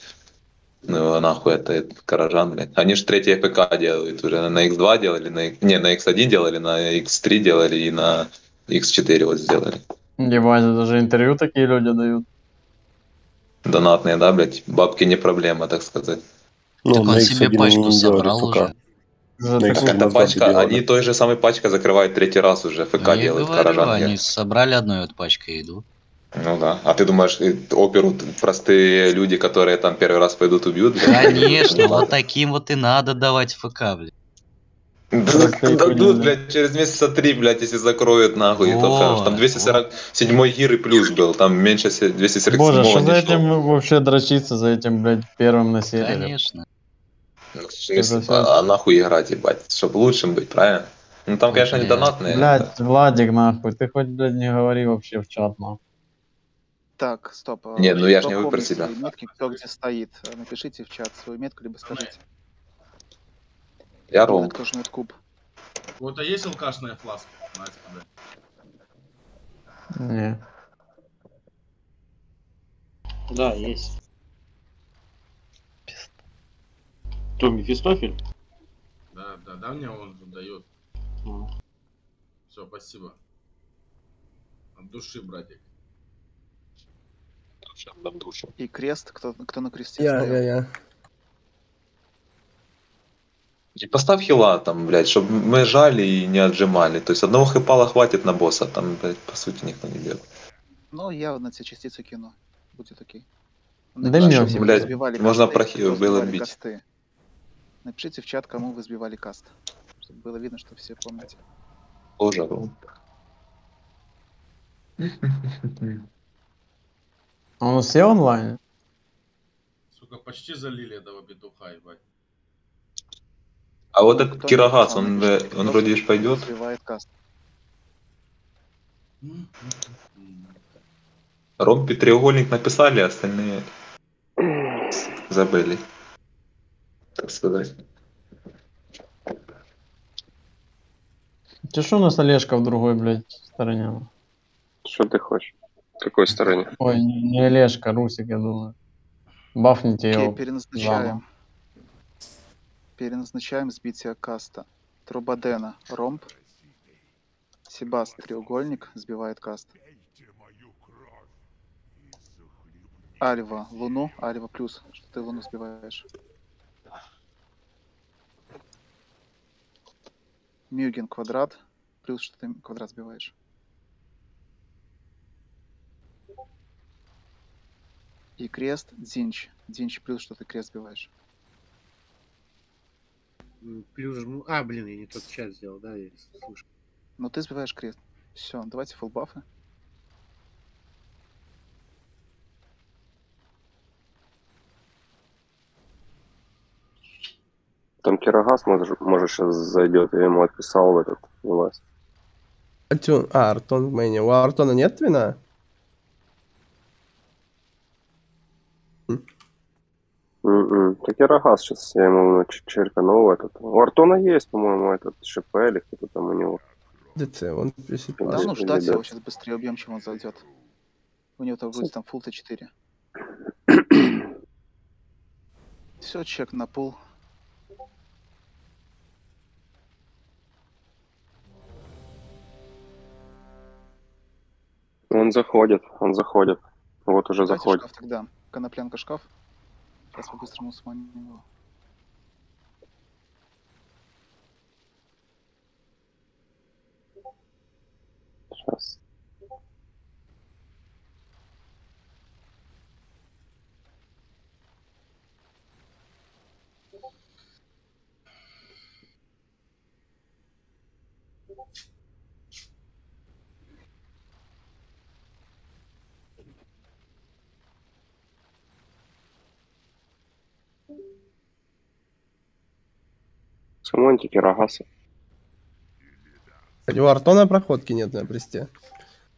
Ну, а нахуй это, это Каражан, блядь. Они же третий ФК делают уже. На X2 делали, на, не, на X1 делали, на X3 делали и на X4 вот сделали. Ебать, даже интервью такие люди дают. Донатные, да, блядь? Бабки не проблема, так сказать. так он себе пачку собрал уже. За Так такую- эта пачка, они той же самой пачкой закрывают третий раз уже. ФК Ну, я делают, говорю, Каражан. они собрали одной вот пачкой идут. Ну да. А ты думаешь, оперу простые люди, которые там первый раз пойдут, убьют? блядь? Конечно, вот таким вот и надо давать ФК, блядь. Да так дадут, блядь, через месяца три, блядь, если закроют нахуй. Вот. Там 247 гир и плюс был, там меньше се- 247 Боже, что за этим вообще дрочиться, за этим, блядь, первым на сервере? Конечно. Ну, в смысле, А а нахуй играть, ебать, чтобы лучшим быть, правильно? Ну там, конечно, не донатные. Блядь, Владик, нахуй, ты хоть, блядь, не говори вообще в чат, нахуй. Так, стоп. а, Не, ну я ж кто не вы про помнит себя. метки, кто где стоит, э, напишите в чат свою метку, либо скажите. Я Ром. Кто жмет куб. У кого-то есть алкашная фласка? Не. Да, есть. Кто, Мефистофель? Да, да, да, мне он дает. Все, спасибо. От души, братик. И крест, кто, кто на кресте Я, стоял. я, я. И поставь хила там, блядь, чтобы мы жали и не отжимали. То есть одного хипала хватит на босса, там, блядь, по сути никто не бьет. Ну, я на те частицы кину. Будет окей. Да вы блядь, можно косты, прохи- кто было бить. косты. Напишите в чат, кому вы сбивали каст. Чтобы было видно, что все помните. Тоже Ром. А Он все онлайн? Сука, почти залили этого петуха, ебать. А вот этот написал, он, он вроде ж пойдет. Сбивает каст. Ромпи треугольник написали, остальные забыли. Так сказать. Ты что у нас Олежка в другой, блядь, стороне? Что ты хочешь? Какой стороне? Ой, не, не Олежка, Русик, я думаю. Бафните Окей, его. переназначаем. заново. Переназначаем сбитие каста. Трубадена, ромб. Себаст, треугольник, сбивает каст. Альва, луну, Альва плюс. Что ты луну сбиваешь? Мюген, квадрат. Плюс, что ты квадрат сбиваешь. И крест, дзинч. Дзинч плюс, что ты крест сбиваешь. Плюс жму. А, блин, я не тот чат сделал, да, я слушаю. Но ты сбиваешь крест. Все, давайте фулбафы. Там Кирогаз, может, может сейчас зайдет, я ему отписал в этот власть. Артем, а, Артон в мейне. У Артона нет твина? М-м. Так Кирогаз сейчас, я ему ну, черканул этот. У Артона есть, по-моему, этот ШП или кто-то там у него. ДЦ, он пишет. Да ну ждать да. его сейчас быстрее убьем, чем он зайдет. У него там будет там фул Т4. Все, чек на пул. Он заходит, он заходит. Вот уже Давайте заходит. шкаф тогда. Коноплянка шкаф. Сейчас по-быстрому сманим его. Сейчас. Самоньте Кирогаса. У Артона проходки нет на престе.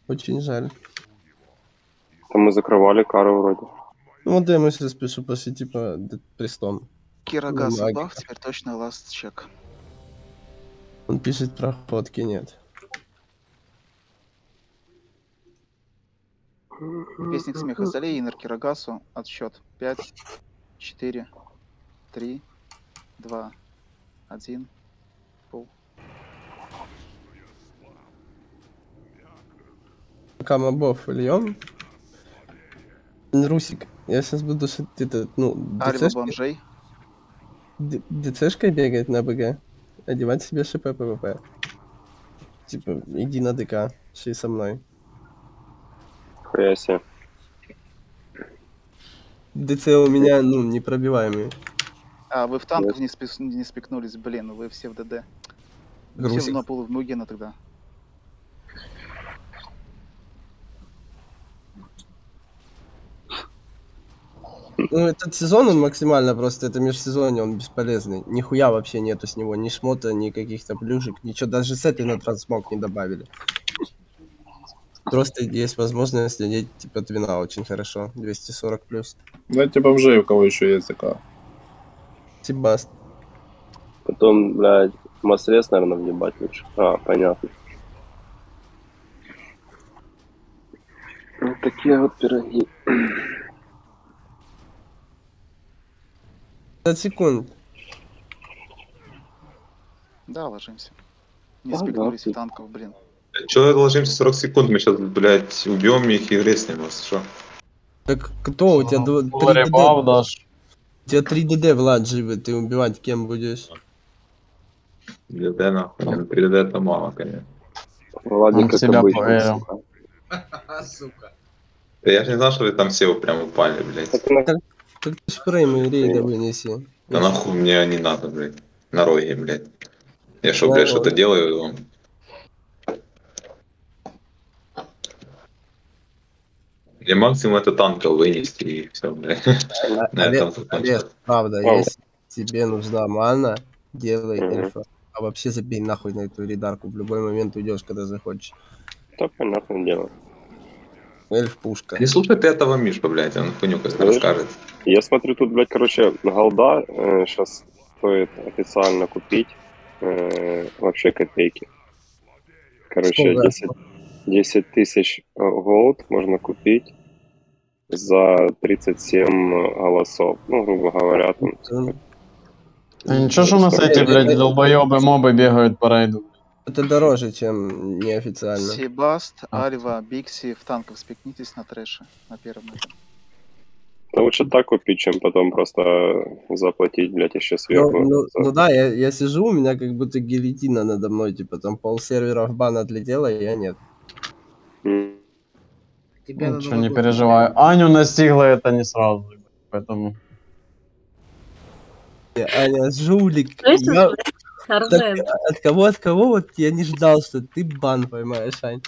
Очень жаль. Там мы закрывали кару вроде. Ну вот я мысли спешу после типа престом. Кирогаз Ну, баф, теперь точно ласт чек. Он пишет проходки нет. Вестник смеха залей, Инер Кирогасу. Отсчет. 5, 4, 3, 2, 1. Pull. Пока мобов льем. Русик, я сейчас буду ш- это, ну, ДЦшкой, бомжей. ДЦшкой бегать на БГ, одевать себе ШП ПВП. Типа, иди на ДК, шли со мной. Хуя себе. ДЦ у меня, ну, непробиваемый. А, вы в танков не, спис- не спикнулись, блин, вы все в ДД. Все Грузик. на полу в Нугена тогда. Ну, этот сезон он максимально просто, это межсезонье, он бесполезный. Нихуя вообще нету с него, ни шмота, ни каких-то плюшек, ничего, даже сеты на трансмог не добавили. Просто есть возможность надеть типа твина очень хорошо, 240 плюс. Дайте бомжей, у кого еще есть такая. Себаст. Потом, блядь, Масрес, наверное, въебать лучше. А, понятно. Вот такие вот пироги. 50 секунд. Да, ложимся. Не Ага. спикнулись в танков, блин. Че ложимся 40 секунд, мы сейчас, блядь, убьем их и резнем вас, что? Так кто у тебя Ну, ребав дашь. Тебя 3 ДД, Влад, живы, ты убивать кем будешь? ДД нахуй, 3D это мало, конечно. Владик, Он как себя обычно, поверил. сука. Сука. Да я же не знал, что вы там все прям упали, блядь. Так ты ж фреймы рейда вынеси. Да нахуй мне не надо, блядь. На роге, блядь. Я что, блядь, что-то делаю вам? Мне максимум это танков вынести и все. На этом правда, если тебе нужна мана, делай эльфа. А вообще забей нахуй на эту ридарку. В любой момент уйдешь, когда захочешь. Да, понятное дело. Эльф пушка. Не слушай ты этого Мишка, блядь, он хуйню расскажет. Я смотрю, тут, блядь, короче, голда сейчас стоит официально купить э, вообще копейки. Короче, Сколько? 10, 10 тысяч голд можно купить за 37 голосов. Ну, грубо говоря, там... А ничего, что у нас эти, блядь, долбоебы мобы бегают по рейду. Это дороже, чем неофициально. Себаст. Альва, Бикси, в танков спикнитесь на трэше, на первом. этапе. Да лучше так купить, чем потом просто заплатить, блядь, еще Ну, сверху. ну, за- ну да, я, я сижу, у меня как будто гильотина надо мной, типа там пол сервера в бан отлетело, а я нет. Тебя на Ничего, не переживаю. Аню настигло это не сразу, поэтому... Э, Аня, жулик. Я, Армен, от кого, от кого вот я не ждал, что ты бан поймаешь, Ань.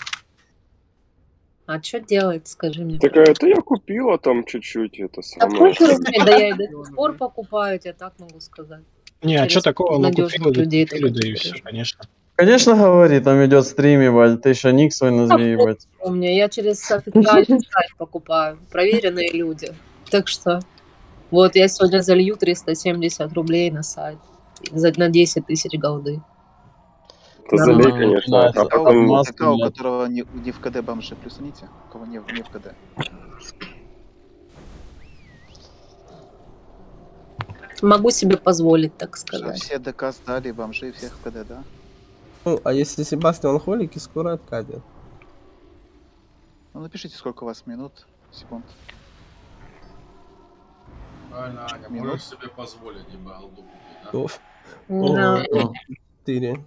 а что делать, скажи мне? Так это я купила там чуть-чуть, это Да самое. мне, да я и до сих пор покупаю, я так могу сказать. Не, а что такого? Ну, да людей купили, да и все, конечно. Конечно, говори, там идет стрим, ебать. Ты еще ник свой назови, ебать. У меня я через официальный сайт покупаю, проверенные люди. Так что вот я сегодня залью 370 рублей на сайт за, на 10 тысяч голды. Это залей, Нормально, конечно, а потом... Маски, ТК, у которого не, не в КД бомжи, плюсните. У кого не, в- не в КД. Могу себе позволить, так сказать. все ДК сдали, бомжи всех в КД, да? Ну, а если Себастьян Холики, скоро откатит. Ну напишите, сколько у вас минут, секунд. Правильно, Аня, Минут. можешь себе позволить, ебать, алду купить, да? Четыре.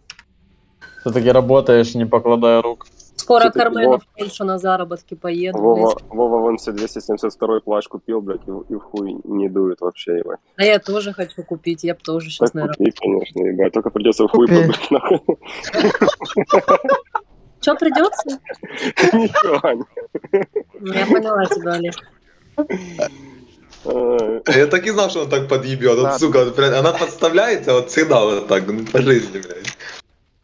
Все-таки работаешь, не покладая рук. Скоро к Всё-таки Армену Вов- в Польшу на заработки поеду. Вова. Вова вон себе 272 плащ купил, блядь, и, в- и в хуй не дует вообще, ебать. А я тоже хочу купить, я бы тоже сейчас, Так наверное. купи, конечно, ебать, только придется в хуй подуть, нахуй. Что придется? Ничего. Ну, Я поняла тебя, Олег. Я так и знал, что он так подъебет. Вот, сука, вот, блядь, она подставляется вот всегда вот так, ну, по жизни, блядь.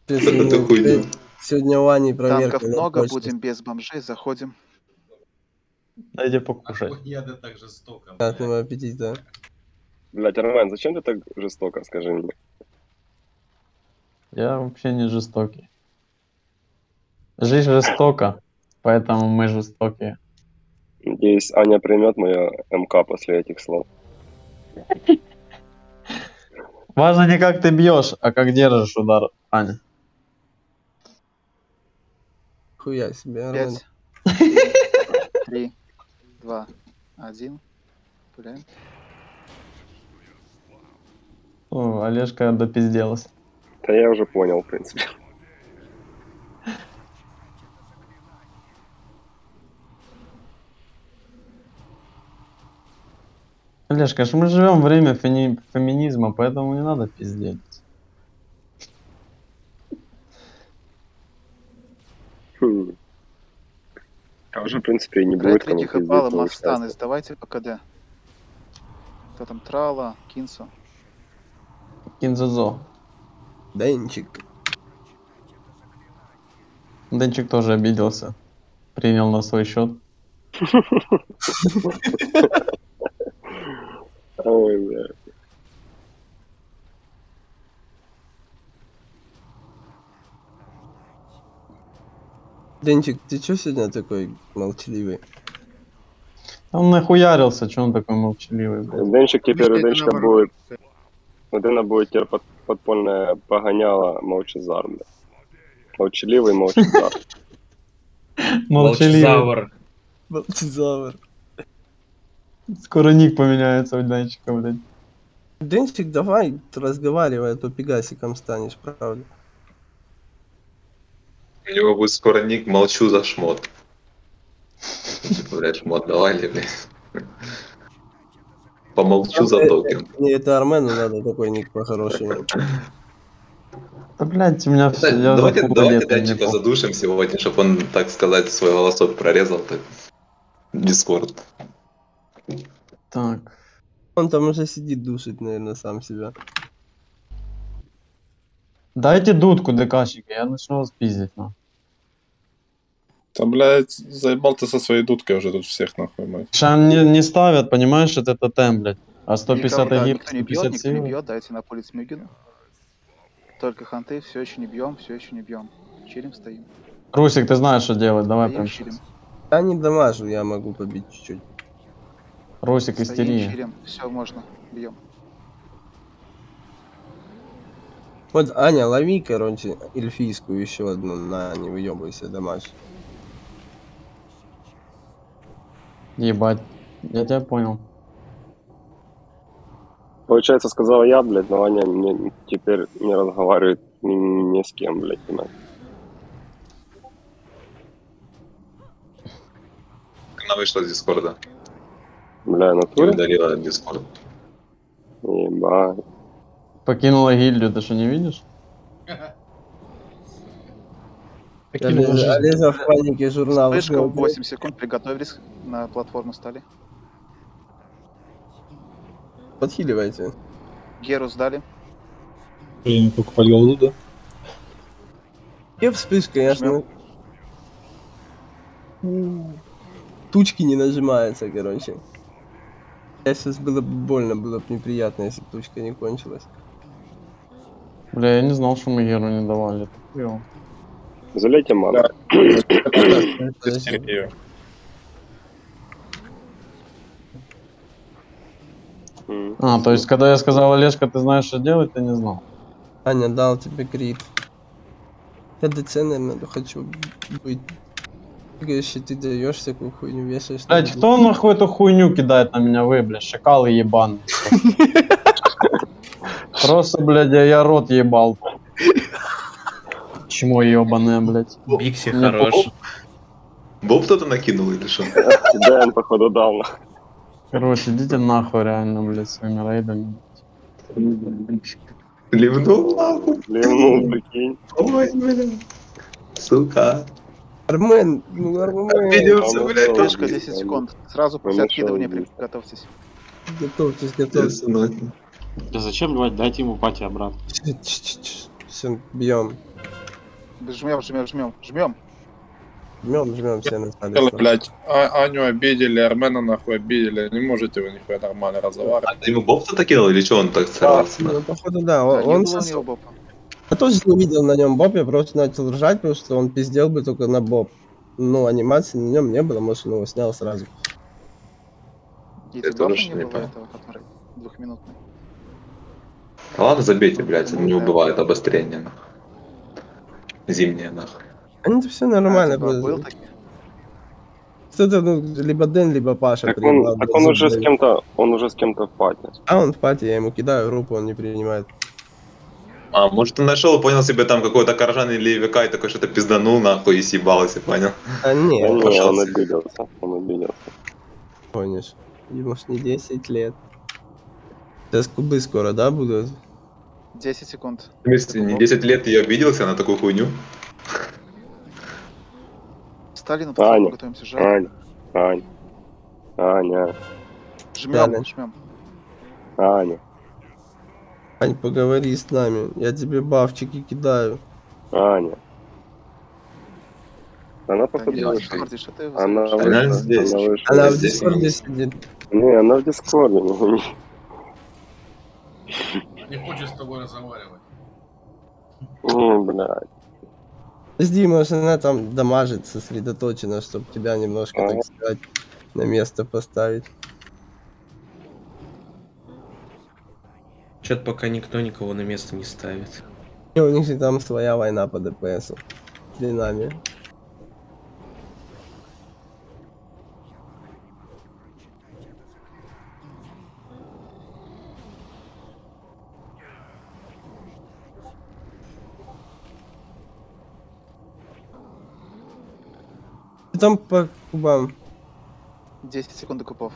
Это хуйню. Сегодня у Ани проверка. Танков много, почте. будем без бомжей, заходим. Дайте покушать. Охуя ты так жестоко, блядь. Приятного аппетита. Блядь, Армен, зачем ты так жестоко, скажи мне? Я вообще не жестокий. Жизнь жестока, поэтому мы жестокие. Надеюсь, Аня примет мое МК после этих слов. Важно не как ты бьешь, а как держишь удар, Аня. Хуя себе, Армен. Пять, три, два, один. Пуляем. О, Олежка допизделась. Да я уже понял, в принципе. Олежка, ж мы живем в время фени- феминизма, поэтому не надо пиздеть. Хм. А уже, в принципе, и не будет Крайт кому потому что Мавстаны, сдавайте по КД. Кто там? Трала, Кинсу. Кинзузо. Денчик. Денчик тоже обиделся. Принял на свой счет. Ой, бля. Денчик, ты чё сегодня такой молчаливый? Он нахуярился, что он такой молчаливый, блядь. Денчик теперь, у Денчика будет... У Дена будет теперь под, подпольное погоняло Молчазар, бля. Молчаливый Молчазар. Молчаливый. Молчазавр. Скоро ник поменяется у Денчика, блядь. Денчик, давай, разговаривай, а то пегасиком станешь, правда. У него будет скоро ник «Молчу за шмот». Типа, блядь, шмот давали, блядь. Помолчу за токен. Не, это Армену надо такой ник по-хорошему. Да, блядь, у меня все, давайте, давайте Денчика пол- задушим сегодня, чтобы он, так сказать, свой голосок прорезал. Так. Дискорд. Так. Он там уже сидит, душит, наверное, сам себя. Дайте дудку ДКшника, я начну вас пиздить, ну. Да, блядь, заебал ты со своей дудкой уже тут всех нахуй, мать. Шан не, не ставят, понимаешь, это тотем, блядь. А 150 Никого, да, агиб, никто не бьет, 150 никто не бьет, дайте на пулец Мюгину. Только ханты, все еще не бьем, все еще не бьем. Чилим, стоим. Русик, ты знаешь, что делать, давай Стоим, прям чилим. Я не дамажу, я могу побить чуть-чуть. Русик, Стоим, истерия. чилим. Все, можно. Бьем. Вот, Аня, лови, короче, эльфийскую еще одну, на, не выебывайся, дамаж. Ебать, я тебя понял. Получается, сказал я, блядь, но Аня мне теперь не разговаривает ни, ни с кем, блядь, понимаешь? Она вышла из Дискорда. Бля, И натуре? удалила Дискорд. Ебать. Покинула гильдию, ты что, не видишь? Олежа в панике журнал. Вспышка смотрит. 8 секунд, приготовились, на платформу стали. Подхиливайте. Геру сдали. Блин, покупать голду, да? Вспышка, я ж ну- Тучки не нажимаются, короче. Я сейчас было бы больно, было бы неприятно, если бы тучка не кончилась. Бля, я не знал, что мы Геру не давали. Залейте ману. А, то есть, когда я сказал, Олежка, ты знаешь, что делать, ты не знал. Аня дал тебе крит. Я ДЦ, наверное, хочу быть. Если ты даешь всякую хуйню, вешаешь. Блять, кто нахуй эту хуйню кидает на меня, вы, блядь, шакалы ебаные. Просто, блядь, я, я рот ебал. Чмо ебаное, блядь. Бикси хорош. Боб кто-то накинул или что? Дэн, походу, дал. Короче, идите нахуй реально, блядь, своими рейдами. Ливнул нахуй. Ливнул, прикинь. Ой, блин. Сука. Армен, ну Армен. Обиделся, блядь. Вспышка 10 секунд. Сразу после откидывания приготовьтесь. Готовьтесь, готовьтесь. Да зачем ливать? Дайте ему пати обратно. Все, бьем. Жмем, жмем, жмем, жмем. Жмем, жмем, все. Дело, блядь, А- Аню обидели, Армена нахуй обидели. Не можете вы нихуя нормально разговаривать. А ему Боб кто-то кинул или что он так сорвался? Ну, походу, да. Да, Он, не он сос-. Я тоже не видел на нем Боб, я просто начал ржать, потому что он пиздел бы только на Боб. Ну, анимации на нем не было, может, он его снял сразу. И тебя тоже не было этого, который двухминутный. Да ладно, забейте, блядь, не убивает обострение, нахуй. Зимнее, нахуй. Они все нормально. А, таких? Кто-то, ну, либо Дэн, либо Паша Так он, принимал, так он уже с кем-то, он уже с кем-то в пати. А он в пати, я ему кидаю группу, он не принимает. А, может он нашел, понял себе там какого-то каржан или ВК и такой что-то пизданул, нахуй, и съебался, понял? А Да не, не, он пожалуйста. обиделся, он обиделся. гонишь. Ему ж не 10 лет. Сейчас кубы скоро, да, будут? 10 секунд. В смысле, не 10 лет я обиделся на такую хуйню? Стали на платформу, Аня, готовимся жать. Ань, Ань, Аня, Жмем, Далее. жмем. Аня, Ань, поговори с нами. Я тебе бафчики кидаю. Аня. Она Да походу вышла. Что ты Она? Она вышла, здесь. она. Она в дискорде она. сидит. Не, она в Дискорде. не- хочет с тобой разговаривать. Не, блядь. Жди, может, она там дамажит, сосредоточена, чтобы тебя немножко, Ага. так сказать, на место поставить. Чё-то пока никто никого на место не ставит. И у них же там своя война по ДПС. Длинами. Там по кубам. 10 секунд до купов.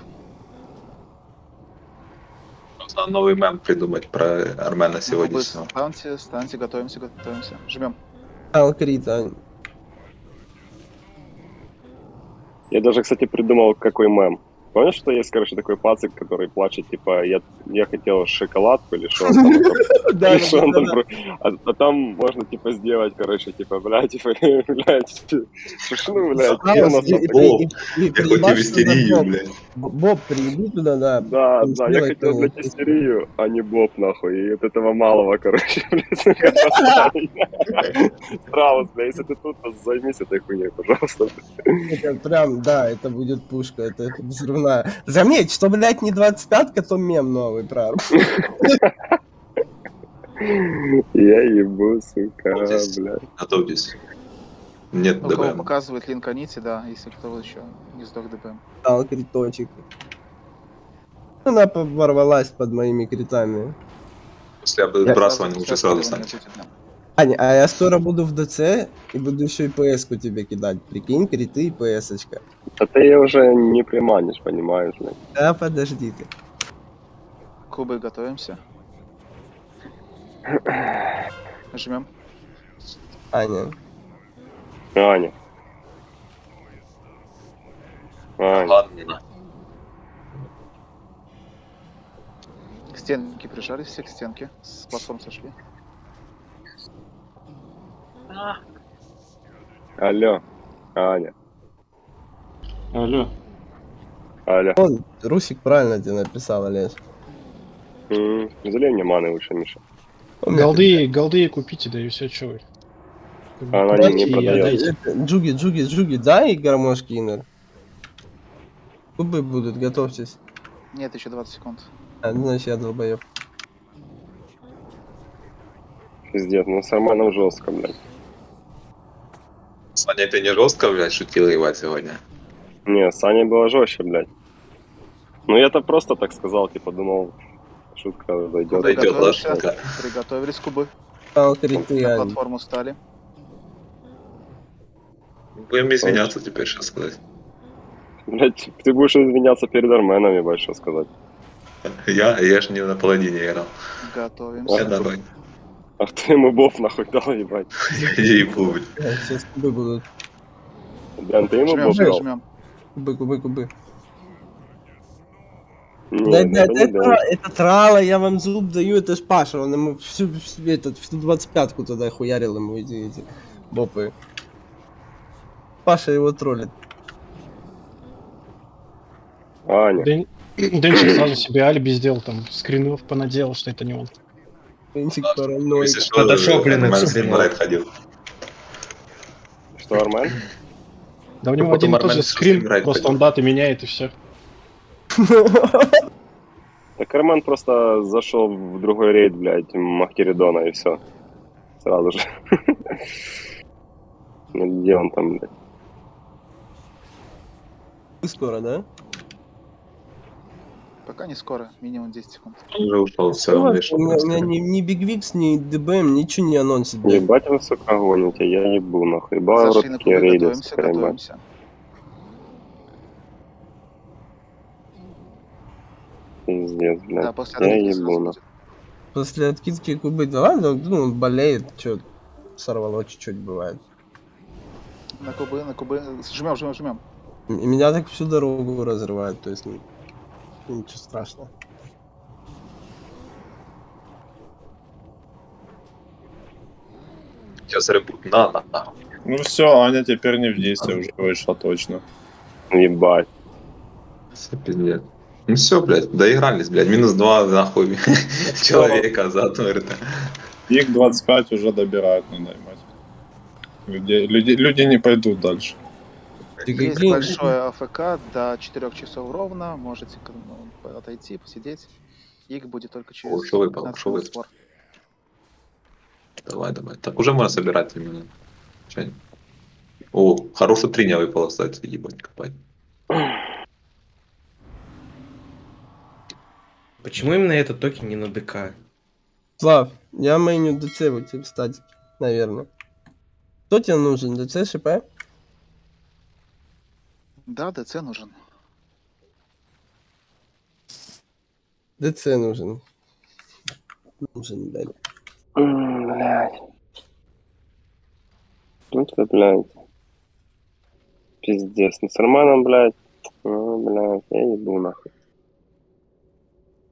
Нужно новый мем придумать про Армена сегодняшнего. Станьте, станьте, готовимся, готовимся. Жмем. Алкрит, Ань. Я даже, кстати, придумал какой мем. Помнишь, что есть, короче, такой пацик, который плачет, типа, я, я хотел шоколадку или что он там, Да, а, а там можно, типа, сделать, короче, типа, блядь, типа, блядь, ну, блядь, Я туда истерию, Боб. блядь. Боб, приеби туда, да. Да, да, я хотел, блядь, истерию, а не боб, нахуй, и от этого малого, короче, блядь. Страус, блядь, если ты тут, то займись этой хуйней, пожалуйста. Прям, да, это будет пушка, это взрывная. Заметь, что, блядь, не 25-ка, то мем новый, про. Я ебу, сука, блядь. Готовьтесь. Нет Ну, ДБМ. показывает линк Аните, да, если кто еще не сдох ДПМ. Дал криточек. Она ворвалась под моими критами. После отбрасывания лучше сразу станьте. Аня, а я скоро буду в ДЦ и буду еще и ПС-ку тебе кидать. Прикинь, криты и ПС-очка. А ты ее уже не приманишь, понимаешь, блядь. Да, подожди ты. Кубы готовимся. Жмем. Аня. Аня. Аня. Ладно. К стенке прижались, все к стенке. С платформ сошли. Алло. Аня. Алло. Алло. Он, Русик правильно тебе написал, Олеж. М, Залей мне маны лучше, Миша. Голды, голды купите, да и все, что вы. Она не, не. Это, Джуги, Джуги, Джуги, дай гармошки, Инер. Кубы будут, готовьтесь. Нет, еще 20 секунд. А, ну, значит, я долбоеб. Пиздец, ну с Арманом жестко, блядь. Саня, ты не жестко, блядь, шутил ебать сегодня? Не, с Аней было жестче, блядь. Ну я-то просто так сказал, типа, думал, шутка дойдет. Приготовились, приготовились кубы. На платформу стали. Будем извиняться теперь, что сказать. Блядь, ты будешь извиняться перед Арменом, ебать, что сказать. Я, я ж не на паладине играл. Готовимся. Я давай. А кто ему бов нахуй дал, ебать? Я ебу, блядь. Сейчас кубы будут. Блян, ты ему бов жмем, дал? Кубы, кубы, кубы. Не, Да, да, не это, дал. это трала, я вам зуб даю, это ж Паша, он ему всю, всю, этот, всю 25-ку тогда хуярил ему эти, эти бопы. Паша его троллит. Аня. Дэн- Денчик сразу себе алиби сделал, там, скринов понаделал, что это не он. Если что, нормально скрин Райт ходил. Что, Армен? Да у него один и тот же Армен скрин, просто он даты меняет и все. Так Армен просто зашел в другой рейд, блядь, Махкеридона и все. Сразу же. Ну, Где он там, блядь? Скоро, да? Пока не скоро, минимум 10 секунд. Уже ушел, все, Чувак, вышел. у меня, у меня ни, ни Big Vix, ни DBM ничего не анонсит. Ебать вы, сука, гоните, я ебу, нахуй. Ебал Зашли на рейды, готовимся, готовимся. Пиздец, блядь. Да, после я ебу, нахуй. После откидки кубы, да ладно, ну, он болеет, что сорвало чуть-чуть бывает. На кубы, на кубы. Жмем, жмем, жмем. И меня так всю дорогу разрывает, то есть ну, ничего страшного. Сейчас ребут на, на, на. Ну все, Аня теперь не в действие уже вышла точно. Ебать. Все, пиздец. Ну все, блядь, доигрались, блядь. Минус два, нахуй, человека за РТ. Их 25 уже добирают, надо ебать. Люди, люди, люди не пойдут дальше. Есть большое AFK до 4 часов ровно. Можете ну, отойти, посидеть. Их будет только через О, что выпало, 15 что минут выпало? спор. Давай, давай. Так уже можно собирать именно. Чё? О, хорошая триня выпала, кстати, ебать, копать. Почему именно этот токен не на ДК? Слав, я мейню ДЦ у тебя в статике, наверное. Кто тебе нужен? ДЦ, ШП? Да, ДЦ нужен. ДЦ нужен. Нужен, блядь. Блядь. Ну ты, блядь. Пиздец. Ну с Арманом, блядь. Ну, блядь, я ебу, нахуй.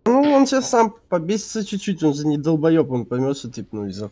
Ну, он сейчас сам побесится чуть-чуть, он же не долбоеб, он поймет, что типа, ну, из-за